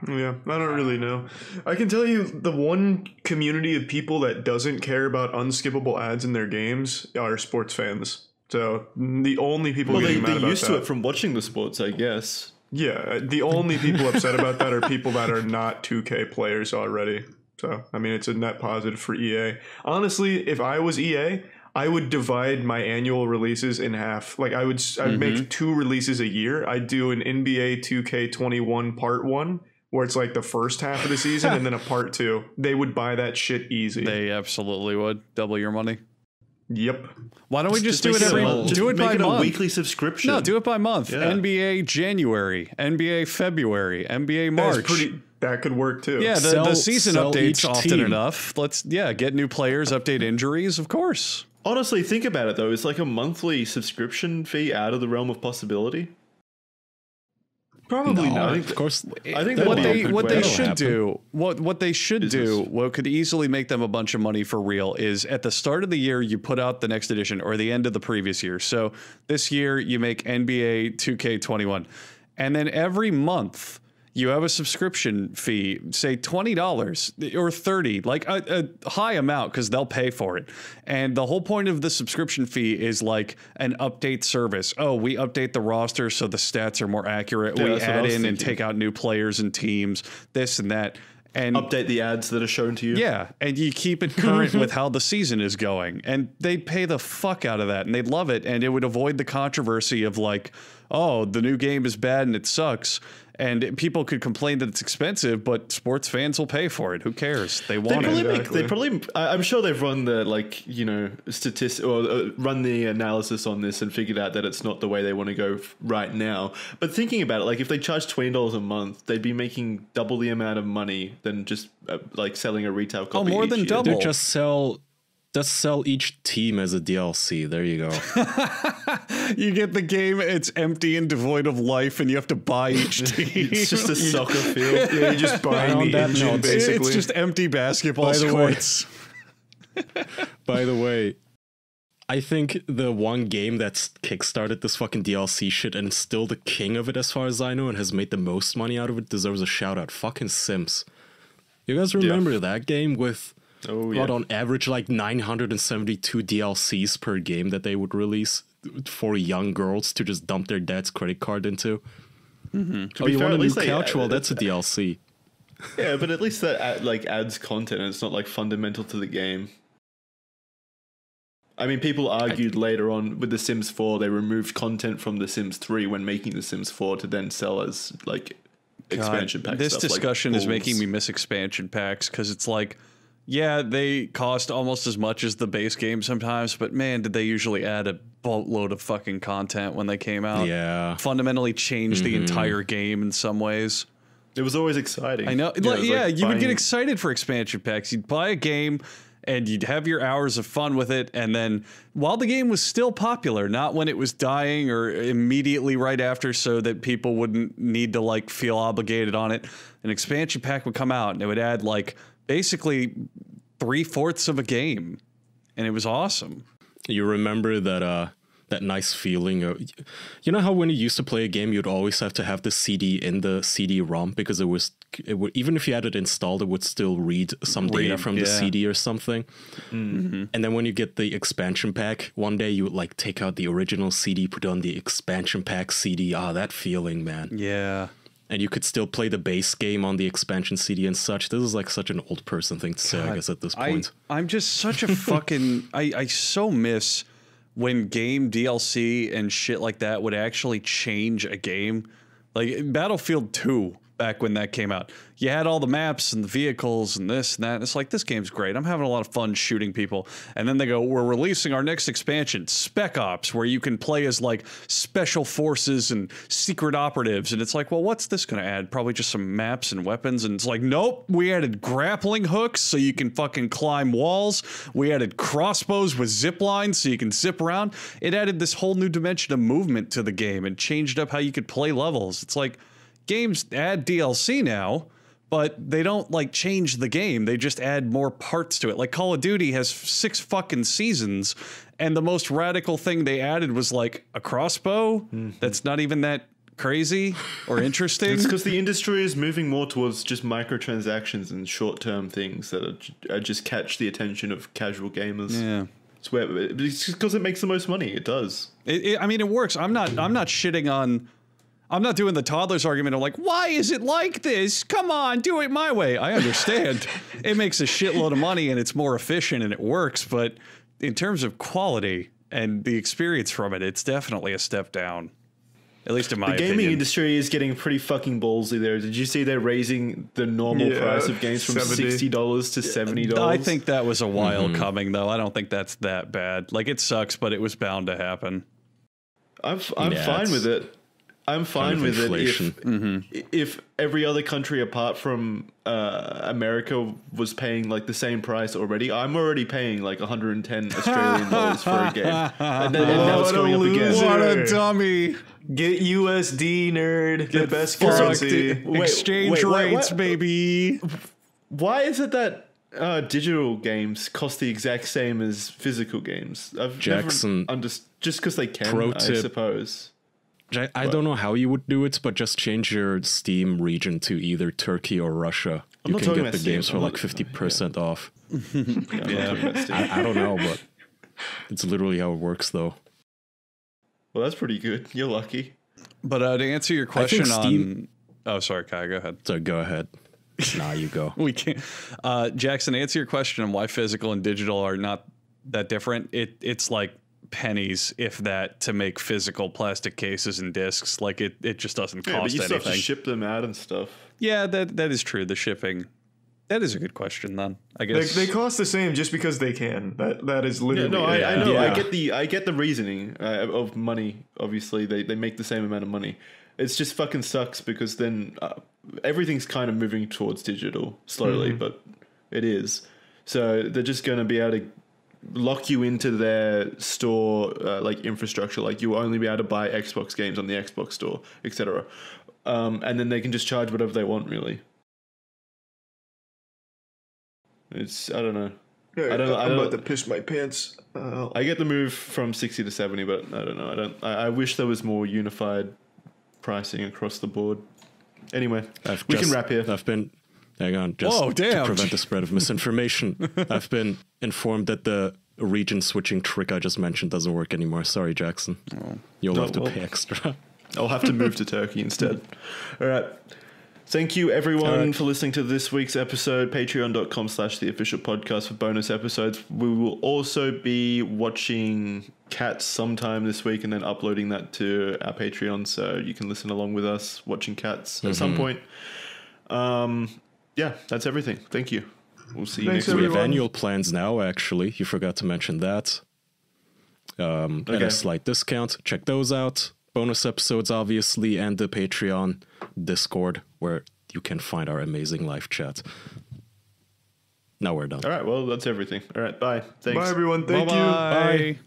D: Yeah, I don't really know. I can tell you the one community of people that doesn't care about unskippable ads in their games are sports fans. So the only people
B: Well, they,
D: about
B: used
D: that,
B: to it from watching the sports, I guess.
D: yeah, the only people upset about that are people that are not 2K players already. So I mean, it's a net positive for EA. Honestly, if I was EA, I would divide my annual releases in half. Like I would, I'd make mm-hmm. two releases a year. I'd do an NBA 2K21 Part One, where it's like the first half of the season, and then a Part Two. They would buy that shit easy.
A: They absolutely would double your money.
D: Yep.
A: Why don't we just, do it every
B: a, just
A: do it
B: make
A: by
B: it a
A: month?
B: weekly subscription.
A: no, do it by month.
B: Yeah.
A: NBA January, NBA February, NBA March.
D: That's pretty. That could work too.
A: yeah, the,
C: Sell-
A: the season updates often
C: team.
A: enough. Let's yeah, get new players, update injuries, of course.
B: Honestly, think about it though. It's like a monthly subscription fee out of the realm of possibility?
D: Probably
C: No,
D: not.
C: of course.
B: I think
A: what
B: that'd be a
A: they what they should
C: happen.
A: do what what they should do what could easily make them a bunch of money for real is at the start of the year you put out the next edition or the end of the previous year so this year you make nba 2k21 and then every month you have a subscription fee say $20 or 30 like a, a high amount because they'll pay for it and the whole point of the subscription fee is like an update service oh we update the roster so the stats are more accurate
B: Yeah,
A: we
B: that's what I
A: add in and take out new players and teams, this and that. And
B: Update the ads that are shown to you.
A: yeah, and you keep it current with how the season is going. And they'd pay the fuck out of that and they'd love it. And it would avoid the controversy of like, oh, the new game is bad and it sucks. And people could complain that it's expensive, but sports fans will pay for it. Who cares? They want
B: They
A: want
B: probably
A: it.
B: make.
D: Exactly.
B: They probably. I- I'm sure they've run the like you know statistic or uh, run the analysis on this and figured out that it's not the way they want to go f- right now. But thinking about it, like if they charge twenty dollars a month, they'd be making double the amount of money than just uh, like selling a retail copy.
A: Oh, more
B: each
A: than
B: year.
A: double.
C: Dude, just sell just sell each team as a DLC. There you go. [LAUGHS]
A: You get the game, it's empty and devoid of life, and you have to buy each [LAUGHS] team.
B: It's just a [LAUGHS] soccer field.
D: yeah, you just buy
C: on
D: the
C: that
D: engine
C: note,
D: basically.
A: it's just empty basketball
C: By the way-
A: courts. [LAUGHS]
C: By the way, I think the one game that's kickstarted this fucking DLC shit and is still the king of it as far as I know and has made the most money out of it deserves a shout out. Fucking Sims. You guys remember that game with
B: Oh yeah.
C: what on average like 972 DLCs per game that they would release for young girls to just dump their dad's credit card into?
B: To
C: Oh, you
B: fair,
C: want a
B: at
C: new
B: least they-
C: couch?
B: uh,
C: Well, that's a DLC.
B: Yeah, but at least that add, like adds content and it's not like fundamental to the game. I mean, people argued later on with The Sims 4, they removed content from The Sims 3 when making The Sims 4 to then sell as like expansion
A: God,
B: packs.
A: This discussion is making me miss expansion packs because it's like, yeah, they cost almost as much as the base game sometimes, but man, did they usually add a boatload of fucking content when they came out?
C: Yeah.
A: Fundamentally changed the mm-hmm. entire game in some ways.
B: It was always exciting.
A: I know.
B: it
A: like, yeah,
B: like
A: you would get excited for expansion packs. You'd buy a game and you'd have your hours of fun with it. And then while the game was still popular, not when it was dying or immediately right after, so that people wouldn't need to like feel obligated on it, an expansion pack would come out and it would add like basically three fourths of a game. And it was awesome.
C: You remember that uh that nice feeling of you know how when you used to play a game you'd always have to have the CD in the CD-ROM because it was it would even if you had it installed it would still read some data
A: Read,
C: from the. CD or something.
B: Mm-hmm.
C: And then when you get the expansion pack, one day you would like take out the original CD, put on the expansion pack CD. Ah, that feeling, man.
A: Yeah.
C: And you could still play the base game on the expansion CD and such. This is like such an old person thing to say, I guess, at this
A: I,
C: point.
A: I'm just such a [LAUGHS] fucking. I, I so miss when game DLC and shit like that would actually change a game. Like Battlefield 2, back when that came out. You had all the maps and the vehicles and this and that. And it's like, this game's great. I'm having a lot of fun shooting people. And then they go, we're releasing our next expansion, Spec Ops, where you can play as like special forces and secret operatives. And it's like, well, what's this going to add? Probably just some maps and weapons. And it's like, nope, we added grappling hooks so you can fucking climb walls. We added crossbows with zip lines so you can zip around. It added this whole new dimension of movement to the game and changed up how you could play levels. It's like, games add DLC now, but they don't like change the game. They just add more parts to it. Like Call of Duty has six fucking seasons, and the most radical thing they added was like a crossbow. Mm-hmm. That's not even that crazy or [LAUGHS] interesting.
B: It's because the industry is moving more towards just microtransactions and short-term things that are, are uh, just catch the attention of casual gamers.
A: yeah.
B: It's where it's because it makes the most money. It does.
A: It, it, I mean, it works. I'm not. I'm not shitting on. I'm not doing the toddlers argument I'm like, why is it like this? Come on, do it my way. I understand. [LAUGHS] it makes a shitload of money and it's more efficient and it works, but in terms of quality and the experience from it, it's definitely a step down. At least in my opinion.
B: The gaming
A: opinion.
B: industry is getting pretty fucking ballsy there. Did you see they're raising the normal
D: Yeah,
B: price of games from
D: 70.
B: sixty dollars to seventy dollars?
A: I think that was a while mm-hmm. coming, though. I don't think that's that bad. Like, it sucks, but it was bound to happen.
B: I'm f- I'm
C: Yeah,
B: fine with it. I'm fine
C: of
B: with
C: inflation.
B: it if if every other country apart from uh, America was paying like the same price already. I'm already paying like 110 [LAUGHS] Australian dollars for a game, and, then, and now it's
D: What a
B: going up again.
D: loser.
A: What a dummy!
D: Get USD, nerd. the best
A: Fucked.
D: currency.
B: Wait,
A: Exchange
B: wait, what-
A: rates,
B: what-
A: baby.
B: Why is it that uh, digital games cost the exact same as physical games? I've
C: Jackson,
B: never understood. Just because they can,
C: pro
B: I
C: tip.
B: suppose.
C: I, I don't know how you would do it, but just change your Steam region to either Turkey or Russia.
B: I'm
C: you
B: not
C: can get the games
B: Steam.
C: for
B: I'm
C: like fifty percent off. [LAUGHS]
B: Yeah, I'm not talking about Steam.
C: I, I don't know, but it's literally how it works, though.
B: Well, that's pretty good. You're lucky.
A: But uh, to answer your question on, oh, sorry, Kai, go ahead.
C: So go ahead. [LAUGHS] nah, you go.
A: We can't. Uh, Jackson, answer your question on why physical and digital are not that different. It it's like pennies, if that, to make physical plastic cases and discs. Like it, it just doesn't
B: Yeah, but
A: cost
B: you still have to ship them out and stuff.
A: yeah, that that is true. The shipping. That is a good question. Then I guess
D: they cost the same just because they can. That that is
B: Yeah,
D: literally.
B: no, I, I
D: it.
B: know. I get the I get the reasoning uh, of money. Obviously, they they make the same amount of money. It's just fucking sucks because then uh, everything's kind of moving towards digital slowly, but it is. So they're just going to be able to lock you into their store uh, like infrastructure. Like you will only be able to buy Xbox games on the Xbox store, etc. Um, and then they can just charge whatever they want. Really, it's I don't know.
D: Yeah,
B: I don't- I
D: I'm about to piss my pants. Uh,
B: I get the move from sixty to seventy, but I don't know. I don't. I, I wish there was more unified pricing across the board. Anyway,
C: I've
B: we
C: just-
B: can wrap here.
C: I've been, hang on, just
A: Whoa,
C: to prevent the spread of [LAUGHS] misinformation. I've been informed that the region switching trick I just mentioned doesn't work anymore. Sorry, Jackson. You'll
B: Oh,
C: have to
B: well.
C: pay extra. [LAUGHS]
B: I'll have to move to Turkey instead. [LAUGHS] All right. Thank you everyone
C: All right.
B: for listening to this week's episode. Patreon.com slash the official podcast for bonus episodes. We will also be watching Cats sometime this week and then uploading that to our Patreon so you can listen along with us watching Cats at some point. Um, yeah, that's everything. Thank you. We'll see you
D: Thanks,
B: next
C: we
B: week.
C: have annual plans now, actually. You forgot to mention that. Um, And
B: Okay.
C: a slight discount. Check those out. Bonus episodes, obviously, and the Patreon Discord, where you can find our amazing live chat. Now we're done.
B: All right, well, that's everything. All right, bye. Thanks.
D: bye, everyone. Thank you.
A: Bye-bye.
C: Bye.